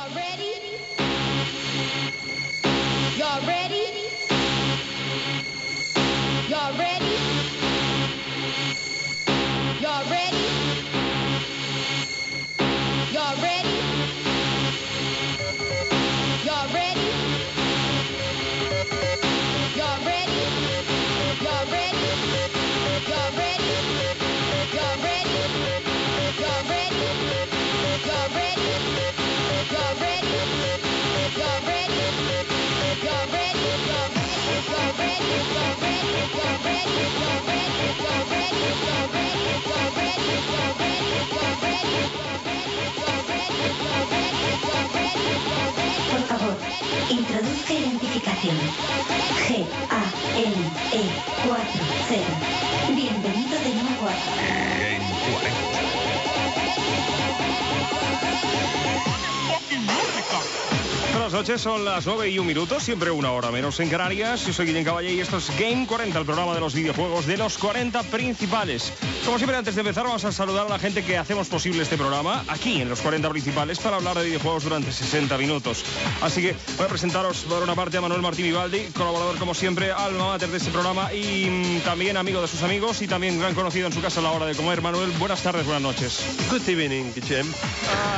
Y'all ready? Y'all ready? Y'all ready? Ready? Favor, introduzca identificación. G A N E 40. Bienvenido de nuevo a Buenas noches, son las 9 y un minuto, siempre una hora menos en Canarias. Yo soy Guillem Caballé y esto es Game 40, el programa de los videojuegos de los 40 principales. Como siempre, antes de empezar, vamos a saludar a la gente que hacemos posible este programa aquí en los 40 principales para hablar de videojuegos durante 60 minutos. Así que voy a presentaros por una parte a Manuel Martín Vivaldi, colaborador como siempre, alma mater de este programa y mm, también amigo de sus amigos y también gran conocido en su casa a la hora de comer. Manuel, buenas tardes, buenas noches. Good evening, Guillem.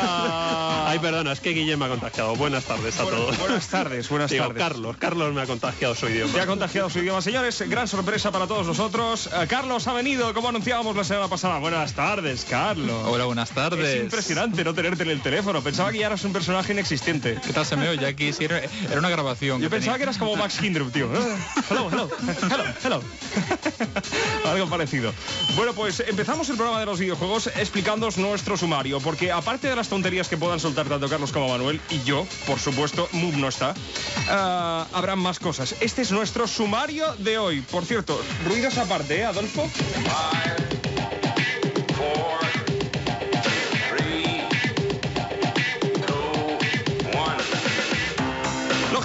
Ah. Ay, perdona, es que Guillem me ha contagiado. Buenas tardes a todos. buenas tardes, buenas Digo, tardes. Carlos, Carlos me ha contagiado su idioma. Se ha contagiado su idioma. Señores, gran sorpresa para todos nosotros. Eh, Carlos ha venido, como anunciábamos la semana pasada. Buenas tardes, Carlos. Hola, buenas tardes. Es impresionante no tenerte en el teléfono. Pensaba que ya eras un personaje inexistente. ¿Qué tal se me oye? Aquí sí era, era una grabación. Yo pensaba que eras como Max Kindrup, tío. Eh, Hello, hello, hello, hello. Algo parecido. Bueno, pues empezamos el programa de los videojuegos explicándoos nuestro sumario, porque aparte de las tonterías que puedan soltar tanto Carlos como Manuel, y yo, por supuesto, Move no está, ah, habrán más cosas. Este es nuestro sumario de hoy. Por cierto, ruidos aparte, ¿eh, Adolfo?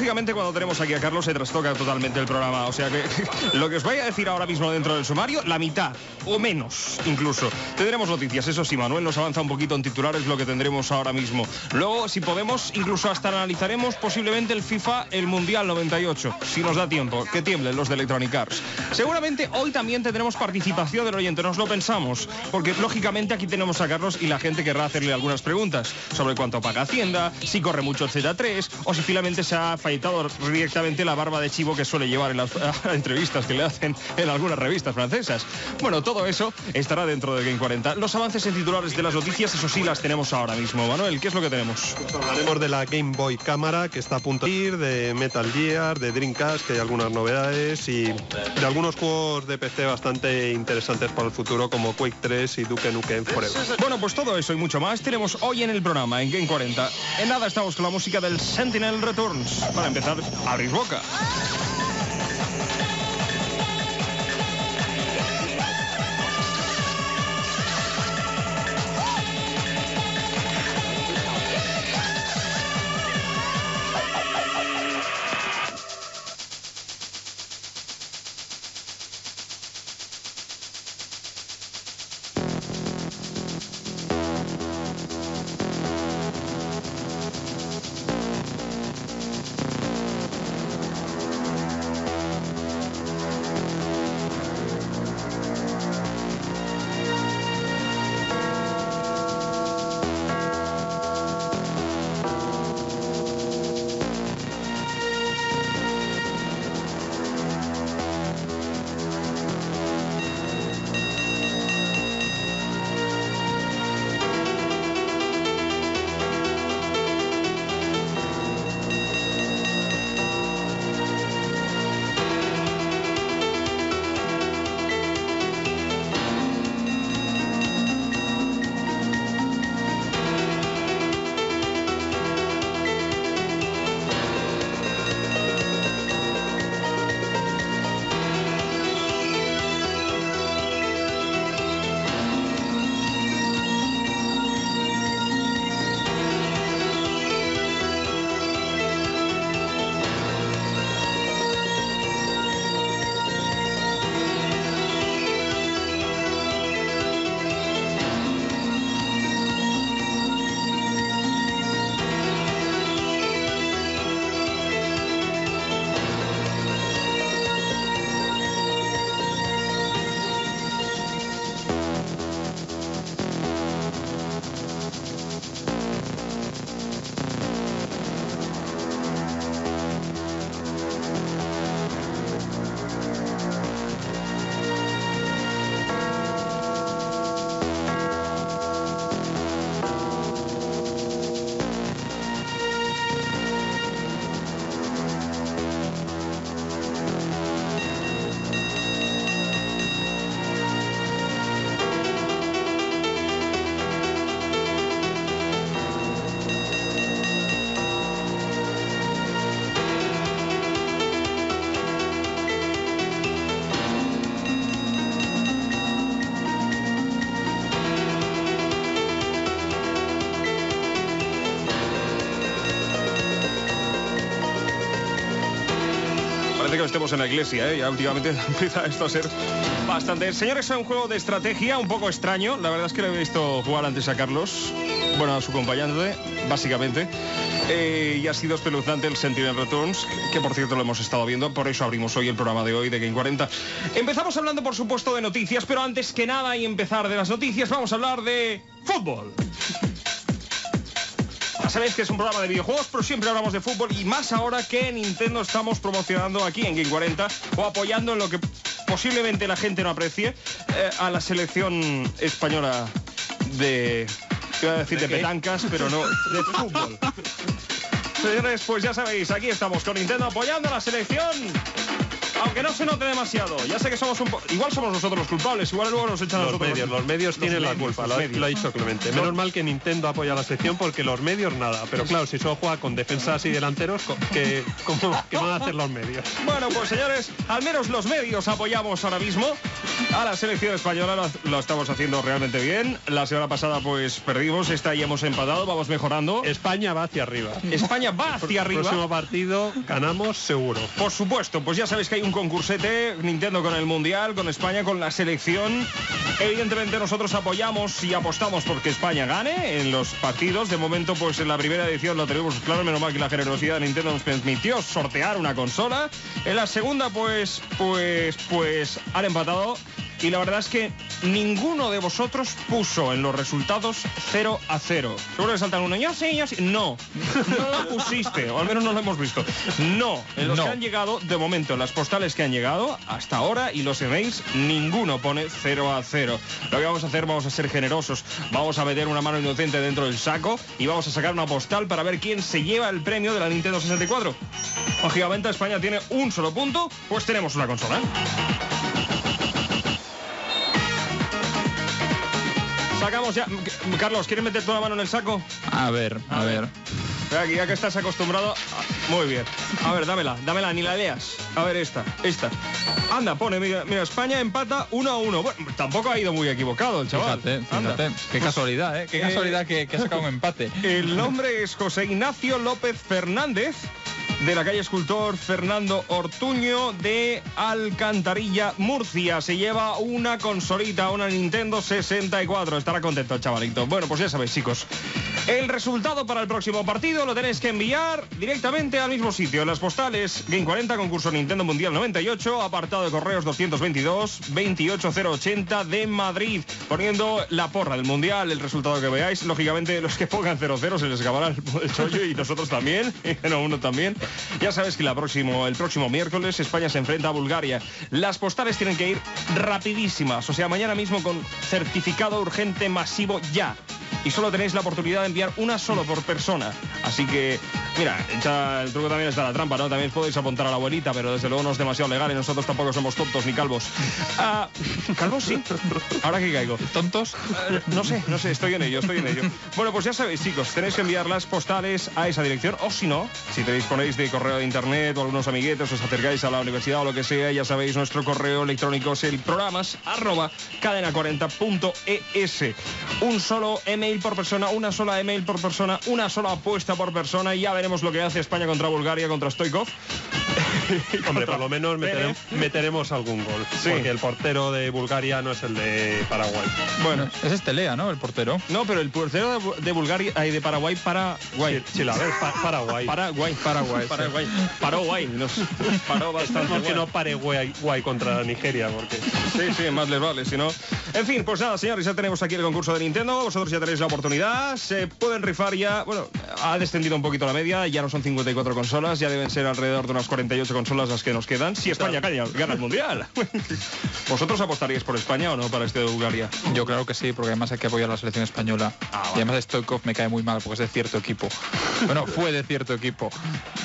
Lógicamente cuando tenemos aquí a Carlos se trastoca totalmente el programa, o sea que lo que os voy a decir ahora mismo dentro del sumario, la mitad o menos incluso. Tendremos noticias, eso sí, Manuel nos avanza un poquito en titulares lo que tendremos ahora mismo. Luego, si podemos, incluso hasta analizaremos posiblemente el FIFA, el Mundial 98, si nos da tiempo, que tiemblen los de Electronic Arts. Seguramente hoy también tendremos participación del oyente, nos lo pensamos, porque lógicamente aquí tenemos a Carlos y la gente querrá hacerle algunas preguntas sobre cuánto paga Hacienda, si corre mucho el Z3 o si finalmente se ha directamente la barba de chivo que suele llevar en las entrevistas que le hacen en algunas revistas francesas. Bueno, todo eso estará dentro del Game 40. Los avances en titulares de las noticias, eso sí, las tenemos ahora mismo. Manuel, ¿qué es lo que tenemos? Hablaremos de la Game Boy Cámara que está a punto de ir, de Metal Gear, de Dreamcast, que hay algunas novedades y de algunos juegos de PC bastante interesantes para el futuro como Quake 3 y Duke Nukem Forever. Bueno, pues todo eso y mucho más tenemos hoy en el programa, en Game 40. En nada estamos con la música del Sentinel Returns. Para empezar, abrir boca. Estemos en la iglesia, ¿eh? Ya últimamente empieza esto a ser bastante. Señores, es un juego de estrategia un poco extraño. La verdad es que lo he visto jugar antes a Carlos, bueno, a su acompañante, básicamente. Eh, y ha sido espeluznante el Sentinel Returns, que por cierto lo hemos estado viendo, por eso abrimos hoy el programa de hoy de Game 40. Empezamos hablando, por supuesto, de noticias, pero antes que nada y empezar de las noticias, vamos a hablar de fútbol. Sabéis que es un programa de videojuegos, pero siempre hablamos de fútbol y más ahora que Nintendo estamos promocionando aquí en Game 40 o apoyando en lo que posiblemente la gente no aprecie eh, a la selección española de... Iba a decir de, petancas, pero no, de fútbol. Señores, pues ya sabéis, aquí estamos con Nintendo apoyando a la selección. Aunque no se note demasiado, ya sé que somos un po- Igual somos nosotros los culpables, igual luego nos echan a Los nosotros medios, los medios los tienen la culpa, lo, ha- medios. lo ha dicho Clemente. Menos mal que Nintendo apoya la sección porque los medios nada. Pero claro, si solo juega con defensas y delanteros, co- ¿qué, cómo, ¿qué van a hacer los medios? Bueno, pues señores, al menos los medios apoyamos ahora mismo a la selección española, lo, lo estamos haciendo realmente bien. La semana pasada pues perdimos, esta ya hemos empatado, vamos mejorando. España va hacia arriba. España va hacia arriba. Próximo partido ganamos seguro. Por supuesto, pues ya sabéis que hay un concursete, Nintendo con el Mundial, con España, con la selección. Evidentemente nosotros apoyamos y apostamos porque España gane en los partidos. De momento, pues en la primera edición lo tenemos claro, menos mal que la generosidad de Nintendo nos permitió sortear una consola. En la segunda, pues, pues, pues han empatado. Y la verdad es que ninguno de vosotros puso en los resultados 0 a 0. Seguro que saltan uno. Yo sí, yo sí. No, no lo pusiste, o al menos no lo hemos visto. No, en los No. que han llegado, de momento, en las postales que han llegado hasta ahora y los emails, ninguno pone 0 a 0. Lo que vamos a hacer, vamos a ser generosos. Vamos a meter una mano inocente dentro del saco y vamos a sacar una postal para ver quién se lleva el premio de la Nintendo 64. Lógicamente, España tiene un solo punto, pues tenemos una consola. Sacamos ya. Carlos, ¿quieres meter toda la mano en el saco? A ver, a ver. Ya que estás acostumbrado. Muy bien. A ver, dámela, dámela, ni la leas. A ver, esta, esta. Anda, pone, mira, mira, España empata 1 a 1. Bueno, tampoco ha ido muy equivocado el chaval. Fíjate, Anda. fíjate. Qué casualidad, ¿eh? Qué Eh, casualidad que, que ha sacado un empate. El nombre es José Ignacio López Fernández, de la calle Escultor Fernando Ortuño de Alcantarilla, Murcia. Se lleva una consolita, una Nintendo 64. Estará contento el chavalito. Bueno, pues ya sabéis, chicos. El resultado para el próximo partido lo tenéis que enviar directamente al mismo sitio. En las postales Game 40, concurso Nintendo Mundial 98, apartado de correos 222 28080 de Madrid. Poniendo la porra del Mundial, el resultado que veáis. Lógicamente, los que pongan 0-0 se les acabará el, chollo y nosotros también. Y no, uno también. Ya sabes que la próximo, el próximo miércoles España se enfrenta a Bulgaria. Las postales tienen que ir rapidísimas. O sea, mañana mismo con certificado urgente masivo ya y solo tenéis la oportunidad de enviar una solo por persona. Así que, mira, echa- el truco también está la trampa, ¿no? También podéis apuntar a la abuelita, pero desde luego no es demasiado legal y nosotros tampoco somos tontos ni calvos. Ah, ¿Calvos sí? Ahora que caigo. ¿Tontos? Eh, No sé, no sé, estoy en ello, estoy en ello. Bueno, pues ya sabéis, chicos, tenéis que enviar las postales a esa dirección, o si no, si tenéis ponéis de correo de internet o algunos amiguetes, os acercáis a la universidad o lo que sea, ya sabéis, nuestro correo electrónico es el programas arroba cadena40.es. Un solo email por persona, una sola email por persona, una sola apuesta por persona y ya veremos lo que hace España contra Bulgaria, contra Stoikov. Hombre, por lo menos meteremos, meteremos algún gol. Sí. Porque el portero de Bulgaria no es el de Paraguay. Bueno, Es Estelea, ¿no? El portero. no, pero el portero de, Bu- de Bulgaria, ay, de Paraguay, Paraguay. Sí, la ves, Pa- Paraguay. Paraguay, Paraguay, Paraguay. Paró guay, nos paró bastante que guay. no pare guay, guay contra Nigeria, porque... Sí, sí, más les vale, si no. En fin, pues nada, señores, ya tenemos aquí el concurso de Nintendo. Vosotros ya tenéis la oportunidad. Se pueden rifar ya. Bueno, ha descendido un poquito la media. Ya no son 54 consolas. Ya deben ser alrededor de unas 48 consolas las que nos quedan. Si España gana, gana el mundial. ¿Vosotros apostaríais por España o no para este de Bulgaria? Yo claro que sí, porque además hay que apoyar a la selección española. Ah, vale. Y además Stoikov me cae muy mal porque es de cierto equipo. Bueno, fue de cierto equipo.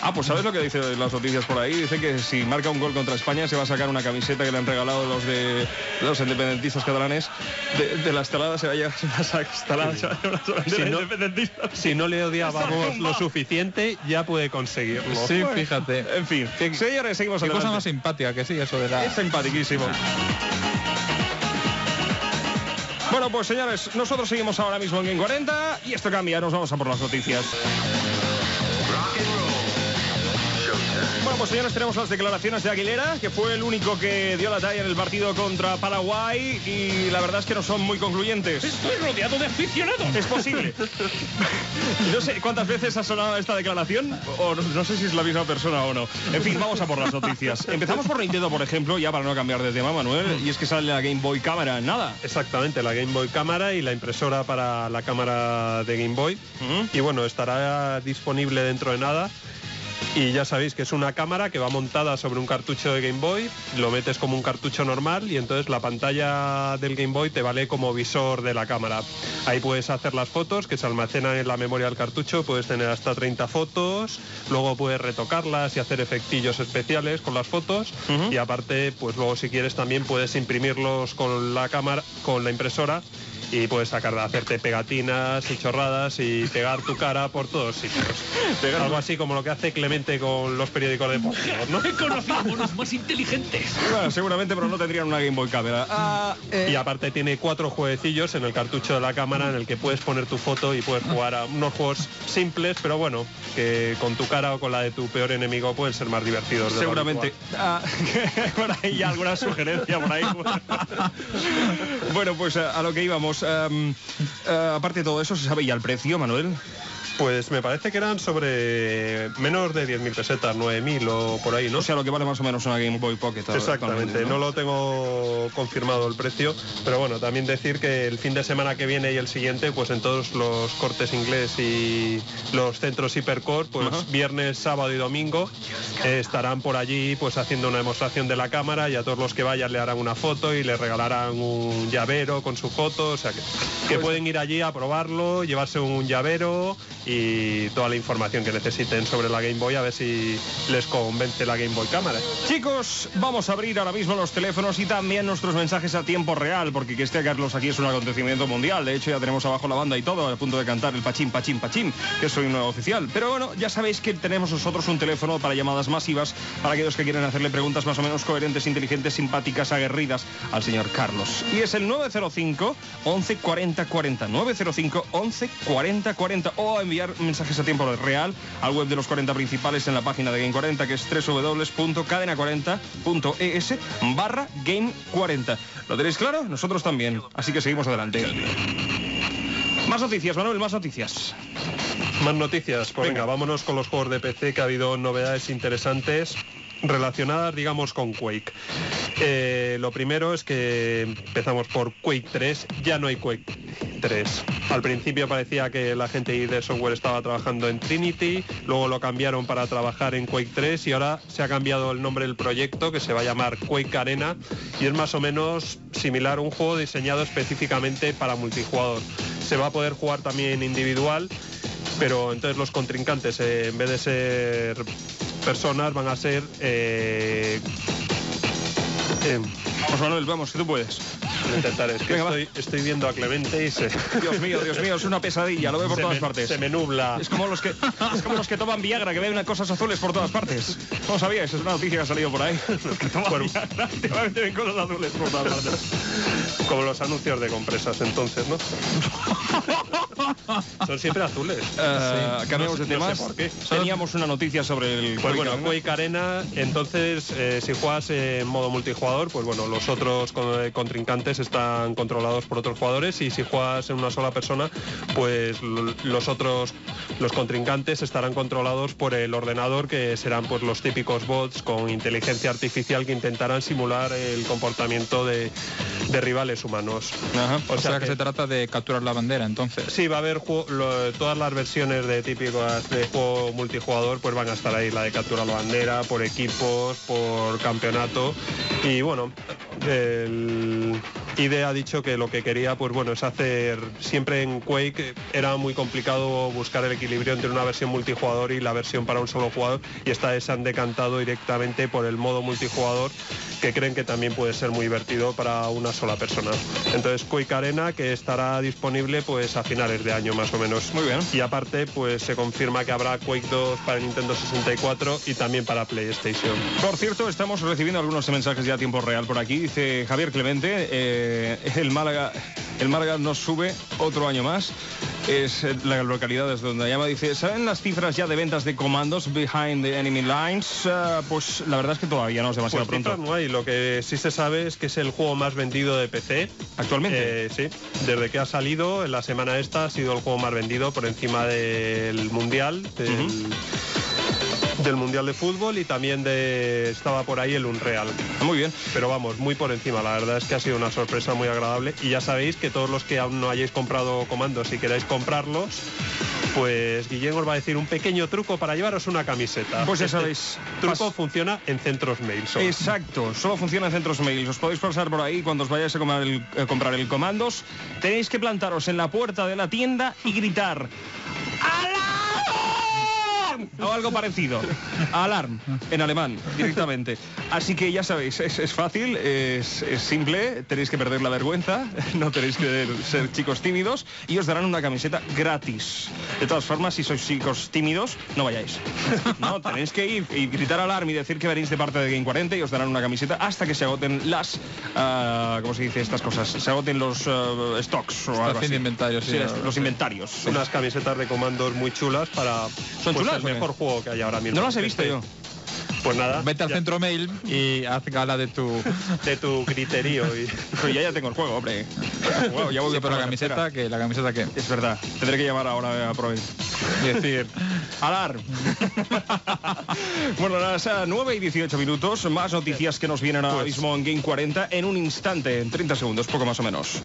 Ah, pues ¿sabes lo que dicen las noticias por ahí? Dice que si marca un gol contra España se va a sacar una camiseta que le han regalado los de los independentistas catalanes. De, de la estalada se va a llevar una estalada, se va a llevar una bandera Si no-. Si no le odiábamos lo suficiente, ya puede conseguirlo. Sí, fíjate. En fin, Qué- señores, seguimos Qué cosa adelante. más simpática que sí, eso de la... Es simpaticísimo. Bueno, pues señores, nosotros seguimos ahora mismo en Game 40 y esto cambia, nos vamos a por las noticias. Pues señores, tenemos las declaraciones de Aguilera, que fue el único que dio la talla en el partido contra Paraguay y la verdad es que no son muy concluyentes. Estoy rodeado de aficionados. Es posible. No sé cuántas veces ha sonado esta declaración, o no sé si es la misma persona o no. En fin, vamos a por las noticias. Empezamos por Nintendo, por ejemplo, ya para no cambiar de tema, Manuel, y es que sale la Game Boy Cámara, nada. Exactamente, la Game Boy cámara y la impresora para la cámara de Game Boy. Y bueno, estará disponible dentro de nada. Y ya sabéis que es una cámara que va montada sobre un cartucho de Game Boy, lo metes como un cartucho normal y entonces la pantalla del Game Boy te vale como visor de la cámara. Ahí puedes hacer las fotos que se almacenan en la memoria del cartucho, puedes tener hasta 30 fotos, luego puedes retocarlas y hacer efectillos especiales con las fotos y aparte, pues luego si quieres también puedes imprimirlos con la cámara, con la impresora y puedes sacar, hacerte pegatinas y chorradas y pegar tu cara por todos sitios. Algo así como lo que hace Clemente con los periódicos deportivos, ¿no? He conocido monos más inteligentes. Bueno, seguramente, pero no tendrían una Game Boy Cámara. Ah, eh, Y aparte tiene cuatro jueguecillos en el cartucho de la cámara en el que puedes poner tu foto y puedes jugar a unos juegos simples, pero bueno, que con tu cara o con la de tu peor enemigo pueden ser más divertidos. de Seguramente. Ah, por ahí alguna sugerencia por ahí. bueno, pues a, a lo que íbamos. Am, ah, aparte de todo eso, ¿se sabe ya el precio, Manuel? Pues me parece que eran sobre menos de 10.000 pesetas, 9.000 o por ahí, ¿no? O sea, lo que vale más o menos una Game Boy Pocket. Exactamente, no lo tengo confirmado el precio, pero bueno, también decir que el fin de semana que viene y el siguiente, pues en todos los cortes inglés y los centros Hipercore, pues viernes, sábado y domingo eh, estarán por allí pues haciendo una demostración de la cámara y a todos los que vayan le harán una foto y le regalarán un llavero con su foto, o sea que, que Pues- pueden ir allí a probarlo, llevarse un llavero y toda la información que necesiten sobre la Game Boy a ver si les convence la Game Boy cámara. Chicos, vamos a abrir ahora mismo los teléfonos y también nuestros mensajes a tiempo real, porque que esté Carlos aquí es un acontecimiento mundial. De hecho, ya tenemos abajo la banda y todo, a punto de cantar el pachín, pachín, pachín, que soy un nuevo oficial. Pero bueno, ya sabéis que tenemos nosotros un teléfono para llamadas masivas, para aquellos que quieren hacerle preguntas más o menos coherentes, inteligentes, simpáticas, aguerridas al señor Carlos. Y es el 905 11 40 40. 905 11 40 40. O enviar mensajes a tiempo real al web de los 40 principales en la página de Game 40, que es www.cadena40.es barra Game 40. ¿Lo tenéis claro? Nosotros también. Así que seguimos adelante. Más noticias, Manuel, más noticias. Más noticias, pues Venga. venga. vámonos con los juegos de PC que ha habido novedades interesantes relacionadas, digamos, con Quake. Eh, lo primero es que empezamos por Quake 3, ya no hay Quake 3. Al principio parecía que la gente de software estaba trabajando en Trinity, luego lo cambiaron para trabajar en Quake 3 y ahora se ha cambiado el nombre del proyecto que se va a llamar Quake Arena y es más o menos similar a un juego diseñado específicamente para multijugador. Se va a poder jugar también individual pero entonces los contrincantes eh, en vez de ser personas van a ser eh, eh, Vamos, Manuel, vamos, que tú puedes. Voy a intentar es que Venga, estoy, estoy viendo a Clemente y se, Dios mío, Dios mío, es una pesadilla, lo veo por se todas me, partes. se me nubla Es como los que es como los que toman Viagra, que ven cosas azules por todas partes. ¿Cómo sabíais? Es una noticia que ha salido por ahí. Los que toman Bueno. Viagra últimamente ven cosas azules por todas partes. como los anuncios de compresas entonces ¿no? son siempre azules Eh, cambiamos No de no sé. Teníamos una noticia sobre el Pues bueno. Quake Arena, entonces eh, si juegas en modo multijugador, pues bueno, los otros eh, contrincantes están controlados por otros jugadores y si juegas en una sola persona, pues los otros, los contrincantes estarán controlados por el ordenador que serán pues los típicos bots con inteligencia artificial que intentarán simular el comportamiento de, de rivales humanos. Ajá. O, sea, que... se trata de capturar la bandera, entonces. Sí, va a haber lo- todas las versiones de típicas de juego multijugador, pues van a estar ahí, la de captura la bandera, por equipos, por campeonato. Y bueno, el IDE ha dicho que lo que quería, pues bueno, es hacer, siempre en Quake era muy complicado buscar el equilibrio entre una versión multijugador y la versión para un solo jugador, y esta vez se han decantado directamente por el modo multijugador, que creen que también puede ser muy divertido para una sola persona. Entonces Quake Arena, que estará disponible pues a finales de año más o menos. Muy bien. Y aparte, pues se confirma que habrá Quake 2 para Nintendo 64 y también para PlayStation. Por cierto, estamos recibiendo algunos mensajes ya a tiempo real por aquí. Dice Javier Clemente, eh, eh, el Málaga el Málaga nos sube otro año más. Es eh, la localidad desde donde llama. Dice, ¿saben las cifras ya de ventas de comandos behind the enemy lines? Eh, pues la verdad es que todavía no es demasiado Pues pronto. no hay, lo que sí se sabe es que es el juego más vendido de PC. Actualmente. Eh, sí, desde que ha salido, en la semana esta ha sido el juego más vendido por encima del Mundial, del, del Mundial de Fútbol y también de estaba por ahí el Unreal. Muy bien. Pero vamos, muy por encima, la verdad es que ha sido una sorpresa muy agradable y ya sabéis que todos los que aún no hayáis comprado comandos, si queréis comprarlos, pues Guillén os va a decir un pequeño truco para llevaros una camiseta. Pues ya Este sabéis, truco pas- funciona en centros mail. solo. Exacto, solo funciona en centros mails. Os podéis pasar por ahí cuando os vayáis a comprar el, a comprar el comandos. Tenéis que plantaros en la puerta de la tienda y gritar ¡Alarm! O algo parecido. Alarm, en alemán, directamente. Así que ya sabéis, es, es fácil, es, es simple, tenéis que perder la vergüenza, no tenéis que ser chicos tímidos y os darán una camiseta gratis. De todas formas, si sois chicos tímidos, no vayáis. No, tenéis que ir y gritar alarm y decir que venís de parte de Game 40 y os darán una camiseta hasta que se agoten las, ah, ¿cómo se dice estas cosas? Se agoten los ah, stocks o algo así. inventario, sí, los inventarios. unas camisetas de comandos muy chulas para ¿Son pues, chulas, el mejor juego que hay ahora mismo. No las he visto yo. Pues nada, Vete al ya- centro mail y haz gala de tu... de tu criterio y ya, ya tengo el juego, hombre. Ya voy Sí, por pero la camiseta, que ¿La camiseta qué? Es verdad, tendré que llamar ahora a Proel. Y decir... Alarm. bueno, las ah, 9 y 18 minutos, más noticias que nos vienen ahora Pues- mismo en Game 40 en un instante, en 30 segundos, poco más o menos.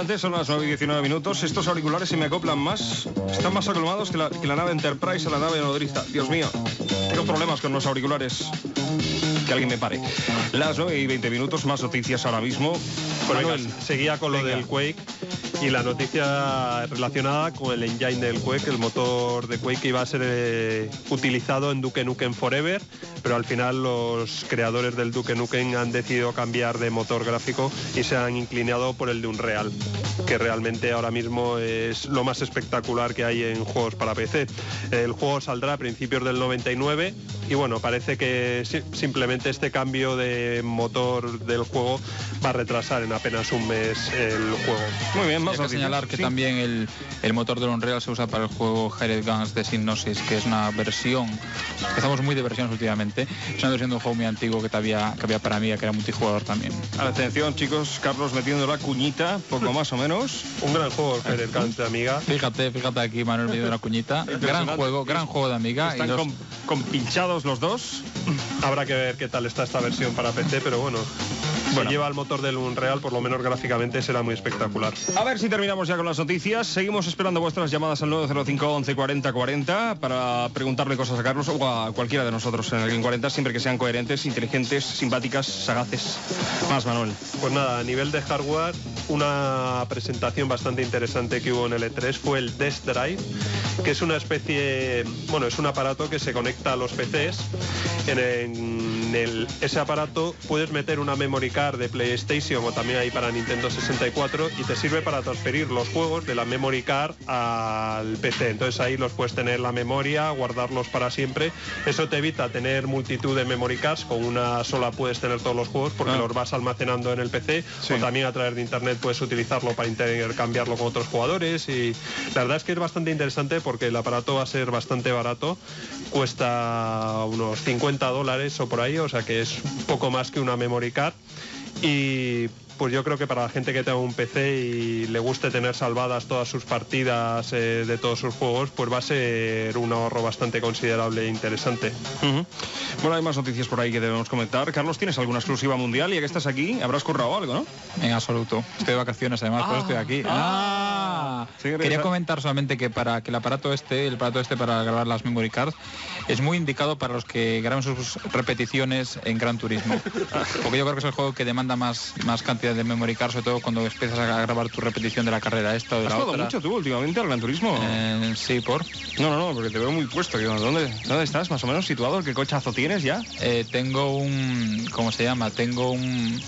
40. Seguimos adelante, son las 9 y 19 minutos. Estos auriculares se me acoplan más, están más acolomados que la, que la nave Enterprise a la nave nodriza. Dios mío, tengo problemas con los auriculares. Que alguien me pare. Las 9 y 20 minutos, más noticias ahora mismo. Bueno, Manuel, venga, seguía con lo venga. del Quake y la noticia relacionada con el engine del Quake, el motor de Quake iba a ser eh, utilizado en Duke Nukem Forever, pero al final los creadores del Duke Nukem han decidido cambiar de motor gráfico y se han inclinado por el de Unreal, que realmente ahora mismo es lo más espectacular que hay en juegos para PC. El juego saldrá a principios del 99 y bueno, parece que si- simplemente este cambio de motor del juego va a retrasar en apenas un mes el juego. Muy bien, más Hay que señalar que Sí. también el, el motor del Unreal se usa para el juego Hired Guns de Synosis, que es una versión, estamos muy de versiones últimamente, es una versión de un juego muy antiguo que, había, que había para mí, que era multijugador también. Atención, chicos, Carlos metiendo la cuñita, poco más o menos. Un gran juego el Feder Guns de Amiga. Fíjate, fíjate aquí Manuel me dio una cuñita. Gran juego, gran juego de amiga. y Están los- con, con pinchados los dos. Habrá que ver qué tal está esta versión para PC, pero bueno, Bueno. lleva el motor del Unreal, por lo menos gráficamente será muy espectacular. A ver si terminamos ya con las noticias. Seguimos esperando vuestras llamadas al 905 11 40 40 para preguntarle cosas a Carlos o a cualquiera de nosotros en el Game 40, siempre que sean coherentes, inteligentes, simpáticas, sagaces. Más, Manuel. Pues nada, a nivel de hardware, una presentación bastante interesante que hubo en el E3 fue el Desk Drive, que es una especie, bueno, es un aparato que se conecta a los PCs. En, en el- ese aparato puedes meter una memory card de PlayStation o también hay para Nintendo 64 y te sirve para transferir los juegos de la memory card al PC. Entonces ahí los puedes tener en la memoria, guardarlos para siempre. Eso te evita tener multitud de memory cards, con una sola puedes tener todos los juegos porque Ah. los vas almacenando en el PC Sí. o también a través de internet puedes utilizarlo para intercambiarlo con otros jugadores y la verdad es que es bastante interesante porque el aparato va a ser bastante barato, cuesta unos 50 dólares o por ahí, o sea que es un poco más que una memory card y pues yo creo que para la gente que tenga un PC y le guste tener salvadas todas sus partidas eh, de todos sus juegos, pues va a ser un ahorro bastante considerable e interesante. Bueno, hay más noticias por ahí que debemos comentar. Carlos, ¿tienes alguna exclusiva mundial? Ya que estás aquí, habrás currado algo, ¿no? En absoluto. Estoy de vacaciones además, por eso estoy aquí. Ah. Ah. Sí, Quería comentar solamente que para que el aparato este, el aparato este para grabar las memory cards, es muy indicado para los que graban sus repeticiones en Gran Turismo. Porque yo creo que es el juego que demanda más, más cantidad de memory card, sobre todo cuando empiezas a grabar tu repetición de la carrera esta o de ¿Has la jugado otra. mucho tú últimamente al Gran Turismo? Eh, sí, por. No, no, no, porque te veo muy puesto. ¿Dónde, ¿Dónde estás más o menos situado? ¿Qué cochazo tienes ya? Eh, tengo un, ¿cómo se llama? Tengo un,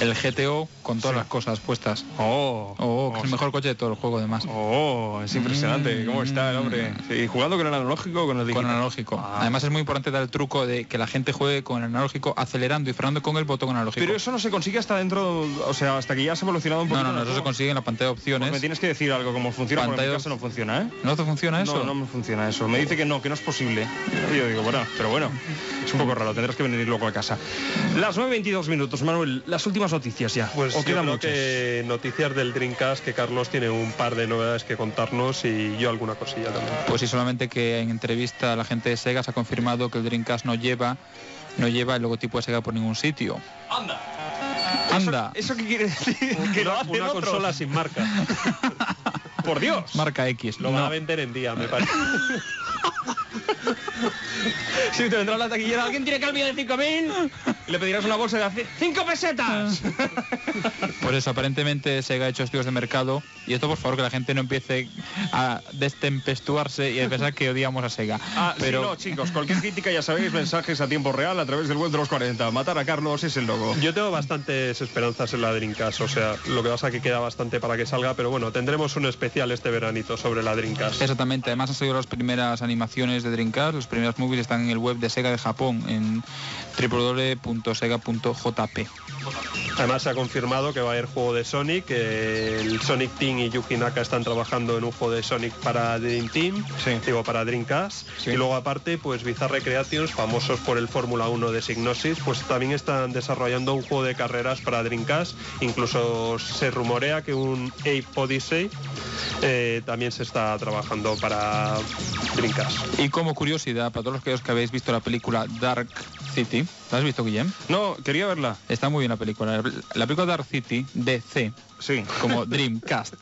el GTO con todas Sí. las cosas puestas. Oh, Oh, que es el mejor coche de todo el juego, además. Oh, es impresionante. ¿Cómo está el hombre? Sí, ¿Jugando con el analógico o con el digital? Con analógico. Ah. Además es muy importante dar el truco de que la gente juegue con el analógico acelerando y frenando con el botón analógico. Pero eso no se consigue hasta dentro, o sea, hasta que ya has evolucionado un no, poquito. no, no, el eso se consigue en la pantalla de Pues opciones. me tienes que decir algo, cómo funciona, porque en mi Pantalla- caso no funciona, ¿eh? ¿No te funciona eso? No, no me funciona eso. Me dice que no, que no es posible. Y yo digo, bueno, pero bueno, es un poco raro, tendrás que venir luego a casa. Las 9.22 minutos, Manuel, las últimas noticias ya. Pues ¿O yo quedan creo muchas? que noticias del Dreamcast, que Carlos tiene un par de novedades que contarnos y yo alguna cosilla también. Pues sí, solamente que en entrevista la gente de Sega se ha confirmado que el Dreamcast no lleva no lleva el logotipo de Sega por ningún sitio. ¡Anda! Anda, ¿Eso qué quiere decir? que lo Una, hacen una otros. consola sin marca. ¡Por Dios! marca X. Lo van no. a vender en día, me parece. Si te vendrá la taquillera, ¿alguien tiene cambio de 5.000? Le pedirás una bolsa de hace 5 pesetas. Por eso, aparentemente Sega ha hecho estudios de mercado y esto por favor que la gente no empiece a destempestuarse y a pensar que odiamos a Sega. Ah, Pero sí, no, chicos, cualquier crítica ya sabéis, mensajes a tiempo real a través del web de los 40. Matar a Carlos es el logo. Yo tengo bastantes esperanzas en la Dreamcast, o sea, lo que pasa que queda bastante para que salga, pero bueno, tendremos un especial este veranito sobre la Dreamcast. Exactamente, además han salido las primeras animaciones de Dreamcast, los primeros movies están en el web de Sega de Japón, en www.sega.jp. Además se ha confirmado que va a haber juego de Sonic, el Sonic Team y Yuki Naka están trabajando en un juego de Sonic para Dream Team, Sí. digo para Dreamcast, Sí. y luego aparte pues Bizarre Creations, famosos por el Fórmula 1 de Signosis, pues también están desarrollando un juego de carreras para Dreamcast, incluso se rumorea que un Ape Odyssey eh, también se está trabajando para Dreamcast. Y como curiosidad, para todos los que, os que habéis visto la película Dark City, ¿la has visto, Guillem? No, quería verla. Está muy bien la película. La película Dark City, DC, Sí. como Dreamcast.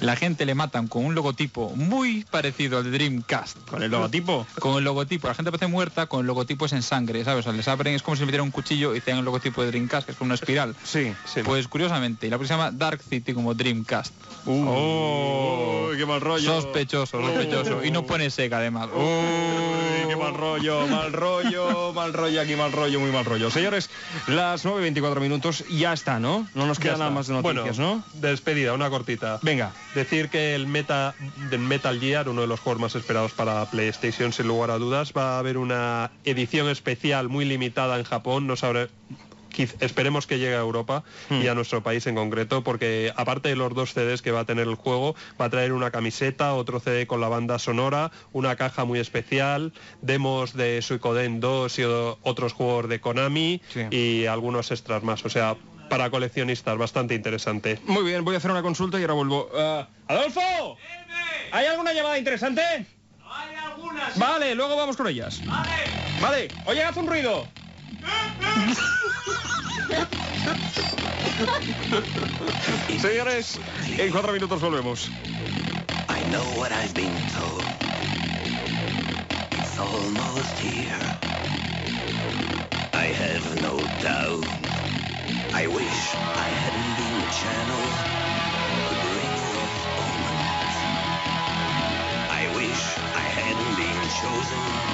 La gente le matan con un logotipo muy parecido al de Dreamcast. Con el logotipo. Con el logotipo, la gente parece muerta con el logotipo es en sangre, ¿sabes? O sea, les abren, es como si le metieran un cuchillo y hicieran el logotipo de Dreamcast, que es como una espiral. Sí. Sí. Pues curiosamente, la película se llama Dark City como Dreamcast. Oh, qué mal rollo. Sospechoso, sospechoso. Y no pone Sega además. Qué mal rollo, mal rollo, mal rollo aquí, mal rollo, muy mal rollo. Señores, las 9.24 minutos ya está, ¿no? No nos queda nada más de noticias, bueno, ¿no? Despedida, una cortita. Venga. Decir que el meta del Metal Gear, uno de los juegos más esperados para PlayStation, sin lugar a dudas, va a haber una edición especial muy limitada en Japón. No sabré. Esperemos que llegue a Europa Hmm. y a nuestro país en concreto, porque aparte de los dos CDs que va a tener el juego, va a traer una camiseta, otro CD con la banda sonora, una caja muy especial, demos de Suicoden 2 y otros juegos de Konami Sí. y algunos extras más. O sea, para coleccionistas, bastante interesante. Muy bien, voy a hacer una consulta y ahora vuelvo. Ah, ¡Adolfo! ¿Hay alguna llamada interesante? Hay algunas. Vale, luego vamos con ellas. Vale. Vale, oye, haz un ruido. Señores, en cuatro minutos volvemos. I know what I've been told. It's almost here. I have no doubt. I wish I hadn't been the channel to bring those omens. I wish I hadn't been chosen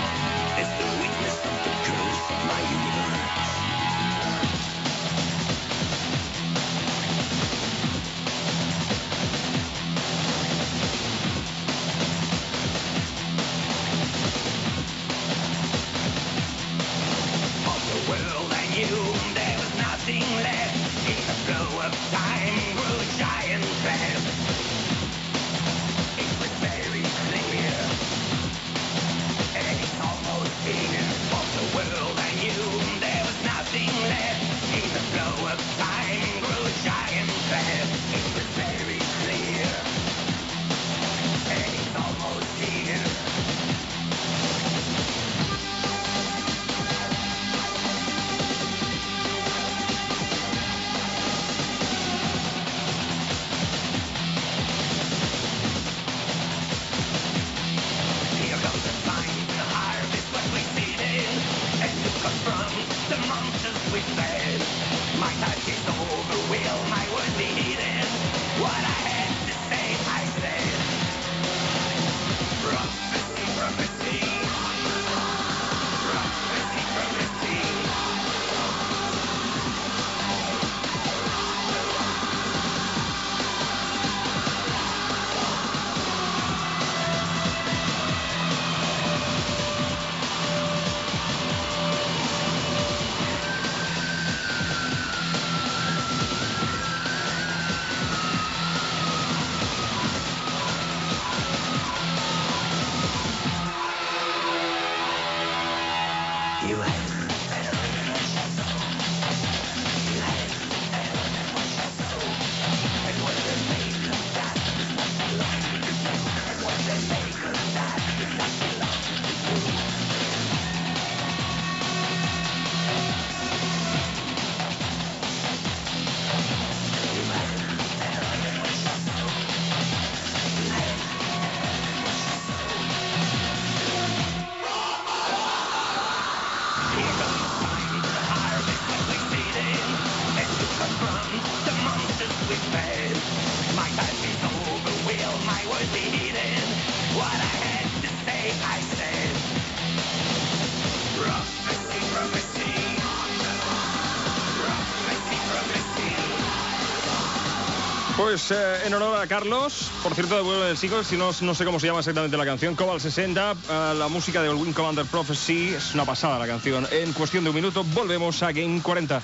En honor a Carlos, por cierto, devuelve el siglo, si no, no sé cómo se llama exactamente la canción, Cobalt 60, eh, la música de Wing Commander Prophecy, es una pasada la canción. En cuestión de un minuto volvemos a Game 40.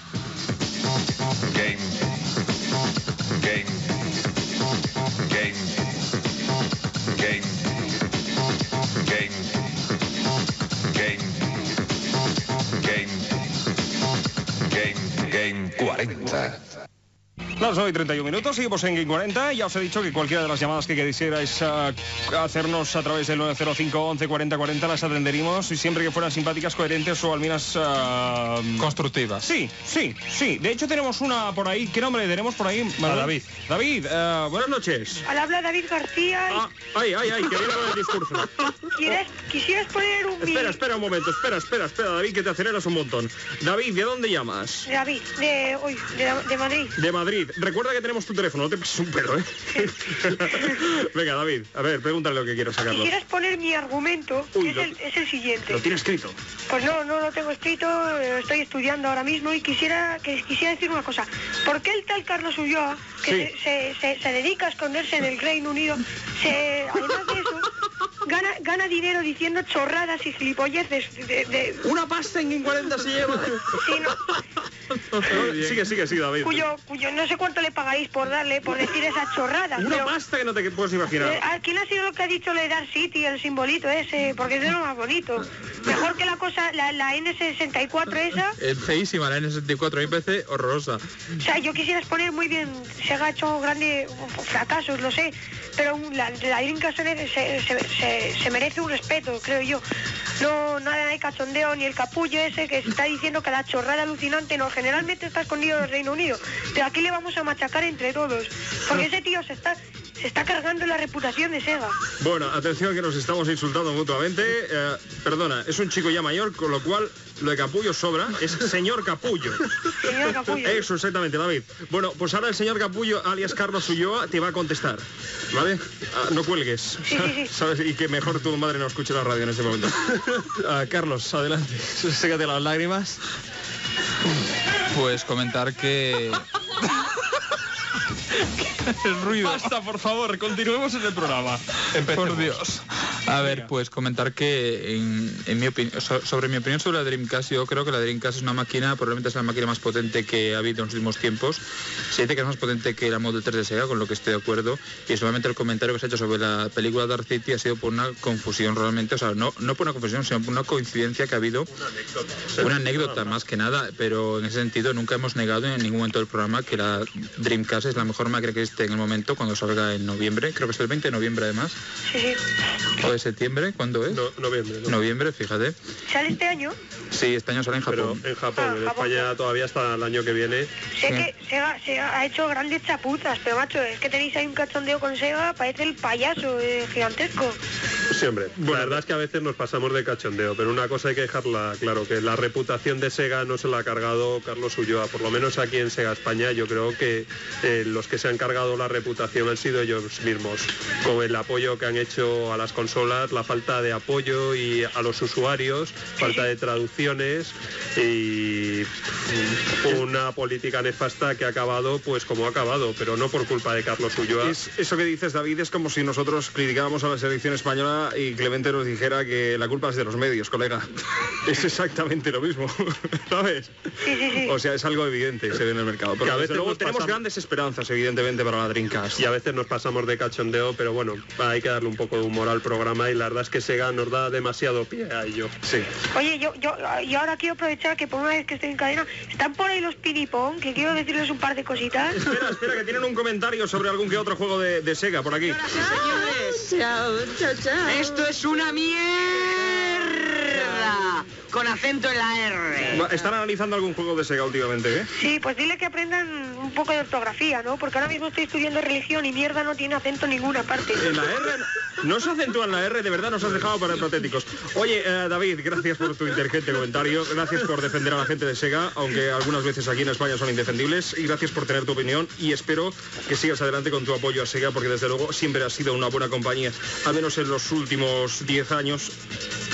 Las 9 y 31 minutos, seguimos en Game 40. Ya os he dicho que cualquiera de las llamadas que quisierais ah, hacernos a través del 905 11 40 40 las atenderíamos y siempre que fueran simpáticas, coherentes o al menos... ah, Constructivas. Sí, sí, sí. De hecho tenemos una por ahí. ¿Qué nombre tenemos por ahí? David. David, eh, buenas noches. Al habla David García. y Ah, ay, ay, ay, que viene con el discurso. ¿Quieres, quisieras poner un Espera, espera un momento, espera, espera, espera, David, que te aceleras un montón. David, ¿de dónde llamas? David, de, uy, de, de Madrid. De Madrid. Recuerda que tenemos tu teléfono, no te pases un pedo, ¿eh? Venga, David, a ver, pregúntale lo que quieras a Carlos. Quisieras poner mi argumento, Uy, es, lo- el, es el siguiente. Lo tiene escrito. Pues no, no lo tengo escrito, eh, estoy estudiando ahora mismo y quisiera que quisiera decir una cosa. ¿Por qué el tal Carlos Ulloa, que Sí. se, se- se- se dedica a esconderse en el Reino Unido, se, además de eso, gana, gana dinero diciendo chorradas y gilipolleces de... de- Una pasta en Game 40 se lleva. sí, no, sigue, sigue, sigue, David. cuyo, cuyo no sé cuánto le pagaréis por darle, por decir esas chorradas. Una pero- pasta que no te puedes Eh, imaginar. ¿a ¿Quién ha sido lo que ha dicho le dar City, el simbolito ese? Porque es de lo más bonito. Mejor que la cosa, la, la N64 esa. Es feísima la N64, a mí me parece horrorosa. O sea, yo quisiera exponer muy bien, se ha hecho grandes fracasos, lo sé, pero un- la, la Dreamcast se, se, se- se- se merece un respeto, creo yo. No, nada de cachondeo, ni el capullo ese que está diciendo que la chorrada alucinante, no, generalmente está escondido en el Reino Unido, pero aquí le vamos a machacar entre todos, porque ese tío se está, se está cargando la reputación de Sega. Bueno, atención que nos estamos insultando mutuamente. Eh, perdona, es un chico ya mayor, con lo cual lo de capullo sobra. Es señor capullo. Señor Capullo. Eso, exactamente, David. Bueno, pues ahora el señor Capullo, alias Carlos Ulloa, te va a contestar. ¿Vale? Ah, no cuelgues. Sí, sí, sí. ¿Sabes? Y que mejor tu madre no escuche la radio en este momento. Ah, Carlos, adelante. Sécate las lágrimas. Pues comentar que... el ruido. Basta, por favor, continuemos en el programa. Por Dios. A ver, pues comentar que en, en mi opinión, sobre mi opinión sobre la Dreamcast, yo creo que la Dreamcast es una máquina, probablemente es la máquina más potente que ha habido en los últimos tiempos. Se dice que es más potente que la Model 3 de Sega, con lo que estoy de acuerdo. Y solamente el comentario que se ha hecho sobre la película Dark City ha sido por una confusión realmente, o sea, no, no por una confusión, sino por una coincidencia que ha habido. Una anécdota más que nada, pero en ese sentido nunca hemos negado en ningún momento del programa que la Dreamcast es la mejor máquina que existe en el momento cuando salga en noviembre, creo que es el 20 de noviembre además, Sí, sí. o de septiembre, ¿cuándo es? No, noviembre. ¿no? Noviembre, fíjate. ¿Sale este año? Sí, este año sale en Pero Japón. en Japón, Ah, en Japón. España todavía hasta el año que viene. Sé Sí. que Sega, Sega ha hecho grandes chapuzas, pero macho, es que tenéis ahí un cachondeo con Sega, parece el payaso eh, gigantesco. Sí, hombre. la verdad es que a veces nos pasamos de cachondeo, pero una cosa hay que dejarla claro, que la reputación de Sega no se la ha cargado Carlos Ulloa, por lo menos aquí en Sega España yo creo que eh, los que se han cargado la reputación han sido ellos mismos, con el apoyo que han hecho a las consolas, la falta de apoyo y a los usuarios, falta de traducciones y una política nefasta que ha acabado pues como ha acabado, pero no por culpa de Carlos Ulloa. Es- eso que dices, David, es como si nosotros criticáramos a la selección española y Clemente nos dijera que la culpa es de los medios, colega. Es exactamente lo mismo, ¿sabes? O sea, es algo evidente, se ve en el mercado. Que Pero a veces luego tenemos pasamos- grandes esperanzas, evidentemente, para la Dreamcast. y a veces nos pasamos de cachondeo, pero bueno, hay que darle un poco de humor al programa y la verdad es que Sega nos da demasiado pie a ello. Sí. Oye, yo, yo, y ahora quiero aprovechar que por una vez que estoy en cadena, están por ahí los pinipón, que quiero decirles un par de cositas. Espera, espera, que tienen un comentario sobre algún que otro juego de, de Sega por aquí. Esto es una mierda. Con acento en la R. ¿Están analizando algún juego de Sega últimamente, eh? Sí, pues dile que aprendan un poco de ortografía, ¿no? Porque ahora mismo estoy estudiando religión y mierda no tiene acento en ninguna parte. No se acentúa en la R, de verdad nos has dejado para hipotéticos. Oye, eh, David, gracias por tu inteligente comentario, gracias por defender a la gente de Sega, aunque algunas veces aquí en España son indefendibles, y gracias por tener tu opinión, y espero que sigas adelante con tu apoyo a Sega, porque desde luego siempre ha sido una buena compañía, al menos en los últimos 10 años,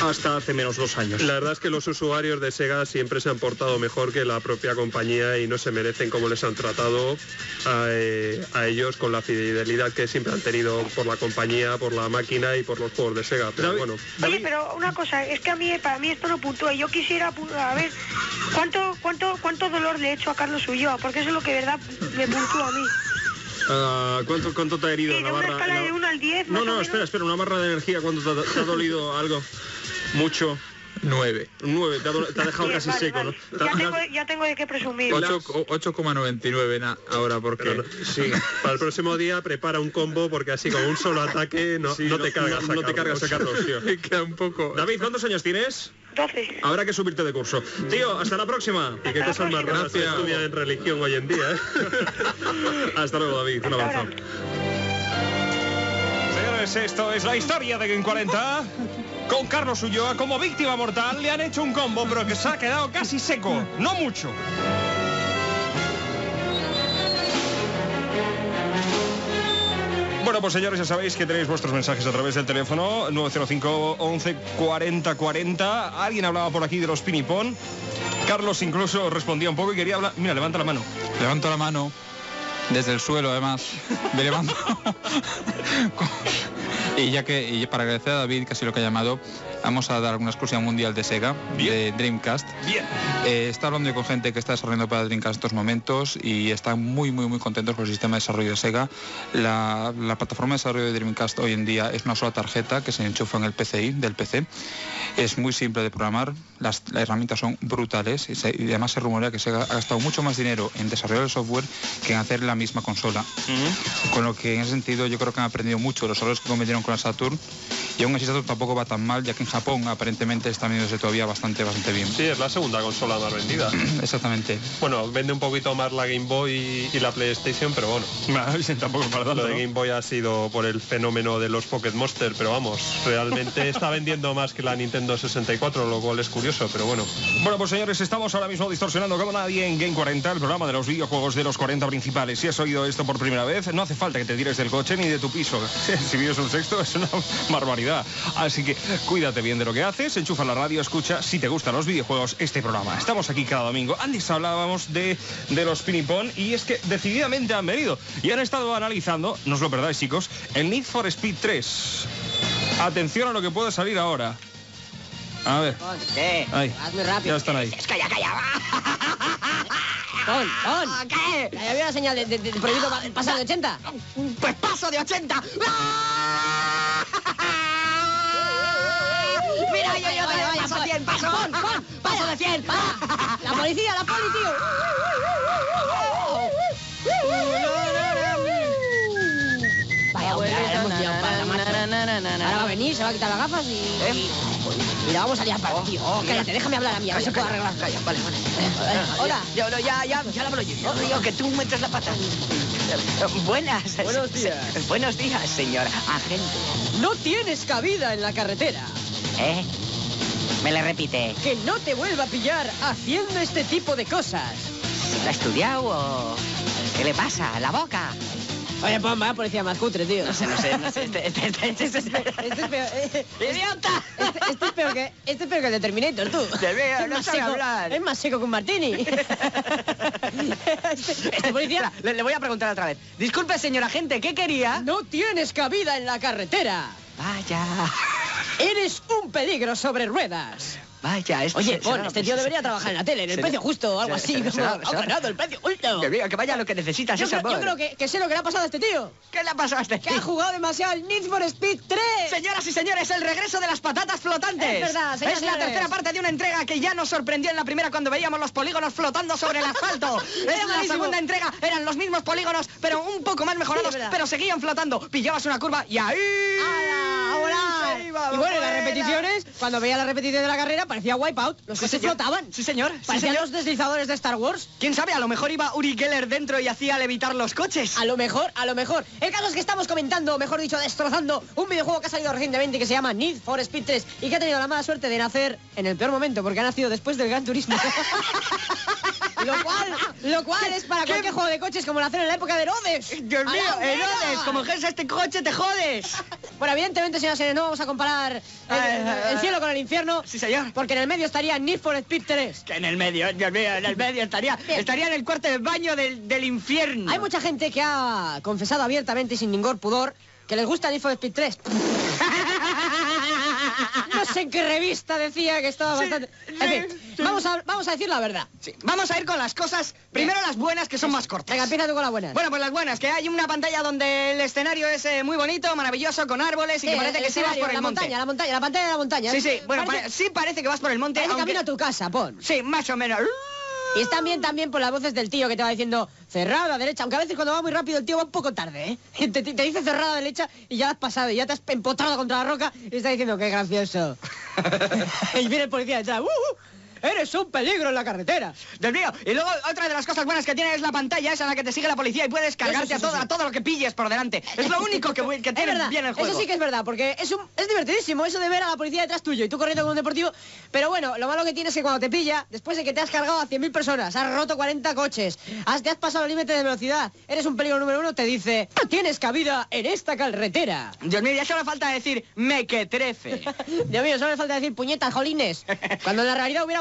hasta hace menos dos años. La verdad es que los usuarios de Sega siempre se han portado mejor que la propia compañía y no se merecen como les han tratado a, eh, a ellos con la fidelidad que siempre han tenido por la compañía, por la máquina y por los juegos de Sega. Pero David- bueno, Oye, pero una cosa, es que a mí, para mí esto no puntúa. Yo quisiera, a ver, ¿cuánto, cuánto, cuánto dolor le he hecho a Carlos Ulloa? Porque eso es lo que de verdad me puntúa a mí. Ah, ¿cuánto, ¿Cuánto te ha herido Sí, la de una barra? escala la- de 1 al 10, No, no, espera, espera, una barra de energía, ¿cuánto te ha, te ha dolido algo? Mucho. 9. Un 9, te ha, do- te ha dejado casi vale, seco, vale. ¿no? Ya te tengo, has- ya tengo de qué presumir. Ocho- o- 8,99 na- ahora porque Pero Sí. para el próximo día prepara un combo porque así con un solo ataque no, Sí, no te cargas no, a no te cargas a Carlos, tío. me queda un poco. David, ¿cuántos años tienes? 12. Habrá que subirte de curso. Tío, hasta la próxima. Y qué cosas más raras se estudian en religión hoy en día, ¿eh? Hasta luego, David. Un abrazo. Señores, esto es la historia de Game 40. Con Carlos Ulloa como víctima mortal le han hecho un combo, pero que se ha quedado casi seco. No mucho. Bueno, pues señores, ya sabéis que tenéis vuestros mensajes a través del teléfono 905 11 40 40. Alguien hablaba por aquí de los pinipón. Carlos incluso respondía un poco y quería hablar. Mira, levanta la mano. Levanto la mano desde el suelo, además. Me levanto. y ya que, y para agradecer a David, sido lo que ha llamado, vamos a dar una exclusión mundial de Sega, Bien. de Dreamcast. Bien. Eh, está hablando con gente que está desarrollando para Dreamcast en estos momentos y están muy, muy, muy contentos con el sistema de desarrollo de Sega. La, la plataforma de desarrollo de Dreamcast hoy en día es una sola tarjeta que se enchufa en el PCI del PC. Es muy simple de programar, las, las herramientas son brutales y, se- y además se rumorea que Sega ha gastado mucho más dinero en desarrollar el software que en hacer la misma consola. Con lo que en ese sentido yo creo que han aprendido mucho los errores que cometieron con la Saturn y aún así tampoco va tan mal ya que en Japón aparentemente está vendiéndose todavía bastante, bastante bien. Sí, es la segunda consola más vendida. Exactamente. Bueno, vende un poquito más la Game Boy y, y la PlayStation, pero bueno. Tampoco para Lo tanto, de ¿no? Game Boy ha sido por el fenómeno de los Pocket Monster, pero vamos, realmente está vendiendo más que la Nintendo 64, lo cual es curioso, pero bueno. Bueno, pues señores, estamos ahora mismo distorsionando como nadie en Game 40, el programa de los videojuegos de los 40 principales. Si has oído esto por primera vez, no hace falta que te tires del coche ni de tu piso. Si vives un sexto, es una barbaridad. Así que cuídate bien de lo que haces, enchufa la radio, escucha, si te gustan los videojuegos, este programa. Estamos aquí cada domingo. Antes hablábamos de, de los pinipón y es que decididamente han venido y han estado analizando, no os lo perdáis chicos, el Need for Speed 3. Atención a lo que puede salir ahora. A ver. Ahí. Muy rápido. Ya están ahí. Es calla, calla. Pon, pon. ¿Qué? Ya había una señal de, de, de prohibido pa- pasar de 80. Pues paso de 80. Mira, yo, yo, Vaya, vaya, paso pon. 100, paso. Pon, pon, Paso de 100. La policía, la poli, tío. Vaya, hombre, ahora para va a venir, se va a quitar las gafas y... y- y la vamos a liar para tío. Oh, mira. Cállate, déjame hablar a mí, a ver si puedo arreglar. Calla, vale, vale. Hola. No, ya, ya, ya la hablo yo. Digo que tú metes la pata. Buenas. Buenos días. Buenos días, señor agente. No tienes cabida en la carretera. ¿Eh? Me le repite. Que no te vuelva a pillar haciendo este tipo de cosas. ¿La ha estudiado o qué le pasa? ¿La boca? Oye, pon, vaya policía más cutre, tío. No sé, no sé, no sé. Este, este, este, este, es peor, eh, ¡Idiota! este, es peor que, este es peor que el de Terminator, tú. Te veo, es no más sabe hablar. Es más seco que un martini. este, policía Le, le voy a preguntar otra vez. Disculpe, señor agente, ¿qué quería? no tienes cabida en la carretera. Vaya, Eres un peligro sobre ruedas. Vaya. Este Oye, este tío debería trabajar en la tele, en el será- precio justo o algo así. será- como, ha ganado el precio justo. Que diga, que vaya lo que necesitas, Yo, ese creo, yo amor. creo que, que sé lo que le ha pasado a este tío. ¿Qué le ha pasado a este Que ha tío? jugado demasiado al Need for Speed 3. Señoras y señores, el regreso de las patatas flotantes. Es verdad, señoras Es la tercera parte de una entrega que ya nos sorprendió en la primera cuando veíamos los polígonos flotando sobre el asfalto. es la malísimo. segunda entrega, eran los mismos polígonos, pero un poco más mejorados, Sí, es pero seguían flotando. Pillabas una curva y ahí ¡Hala, a Y bueno, en las repeticiones, cuando veía la repetición de la carrera, parecía Wipeout. Los coches flotaban. Sí, señor. Parecían los deslizadores de Star Wars. ¿Quién sabe? A lo mejor iba Uri Geller dentro y hacía levitar los coches. A lo mejor, a lo mejor. El caso es que estamos comentando, mejor dicho, destrozando un videojuego que ha salido recientemente que se llama Need for Speed 3 y que ha tenido la mala suerte de nacer en el peor momento porque ha nacido después del Gran Turismo. lo cual, lo cual es para cualquier juego de coches como nacer en la época de Herodes. Dios ¡A mío! Herodes, como coges este coche te jodes. Bueno, evidentemente, señoras y no vamos a comparar el, cielo con el infierno. Sí, señor. Porque en el medio estaría Need for Speed 3. Que en el medio, Dios mío, en el medio estaría, estaría en el cuarto de baño del, del infierno. Hay mucha gente que ha confesado abiertamente y sin ningún pudor que les gusta Need for Speed 3. No sé en qué revista decía que estaba Sí, bastante... En fin, sí. vamos, a, vamos a decir la verdad. Sí, Vamos a ir con las cosas, primero las buenas que son más cortas. Venga, empieza tú con la buena. Bueno, pues las buenas, que hay una pantalla donde el escenario es eh, muy bonito, maravilloso, con árboles y que parece el que sí vas por el la monte. montaña, la montaña, la pantalla de la montaña. Sí, sí, bueno, parece, pare- sí parece que vas por el monte, parece aunque... camino a tu casa, pon. Sí, más o menos. Y están bien también por las voces del tío que te va diciendo cerrada derecha, aunque a veces cuando va muy rápido el tío va un poco tarde, ¿eh? Te, te- dice cerrada derecha y ya has pasado y ya te has empotrado contra la roca y está diciendo qué gracioso. y viene el policía detrás, ¡uh! uh, ¡Eres un peligro en la carretera! Dios mío, y luego otra de las cosas buenas que tiene es la pantalla esa en la que te sigue la policía y puedes cargarte a, todo, a todo lo que pilles por delante. Es lo único que, que tiene verdad, bien el juego. eso sí que es verdad, porque es, un, es divertidísimo eso de ver a la policía detrás tuyo y tú corriendo con un deportivo. Pero bueno, lo malo que tienes es que cuando te pilla, después de que te has cargado a 100.000 personas, has roto 40 coches, has, te has pasado el límite de velocidad, eres un peligro número uno, te dice, no tienes cabida en esta carretera. Dios mío, ya solo falta decir me que trece. Dios mío, solo le falta decir puñetas, jolines. Cuando en la realidad hubiera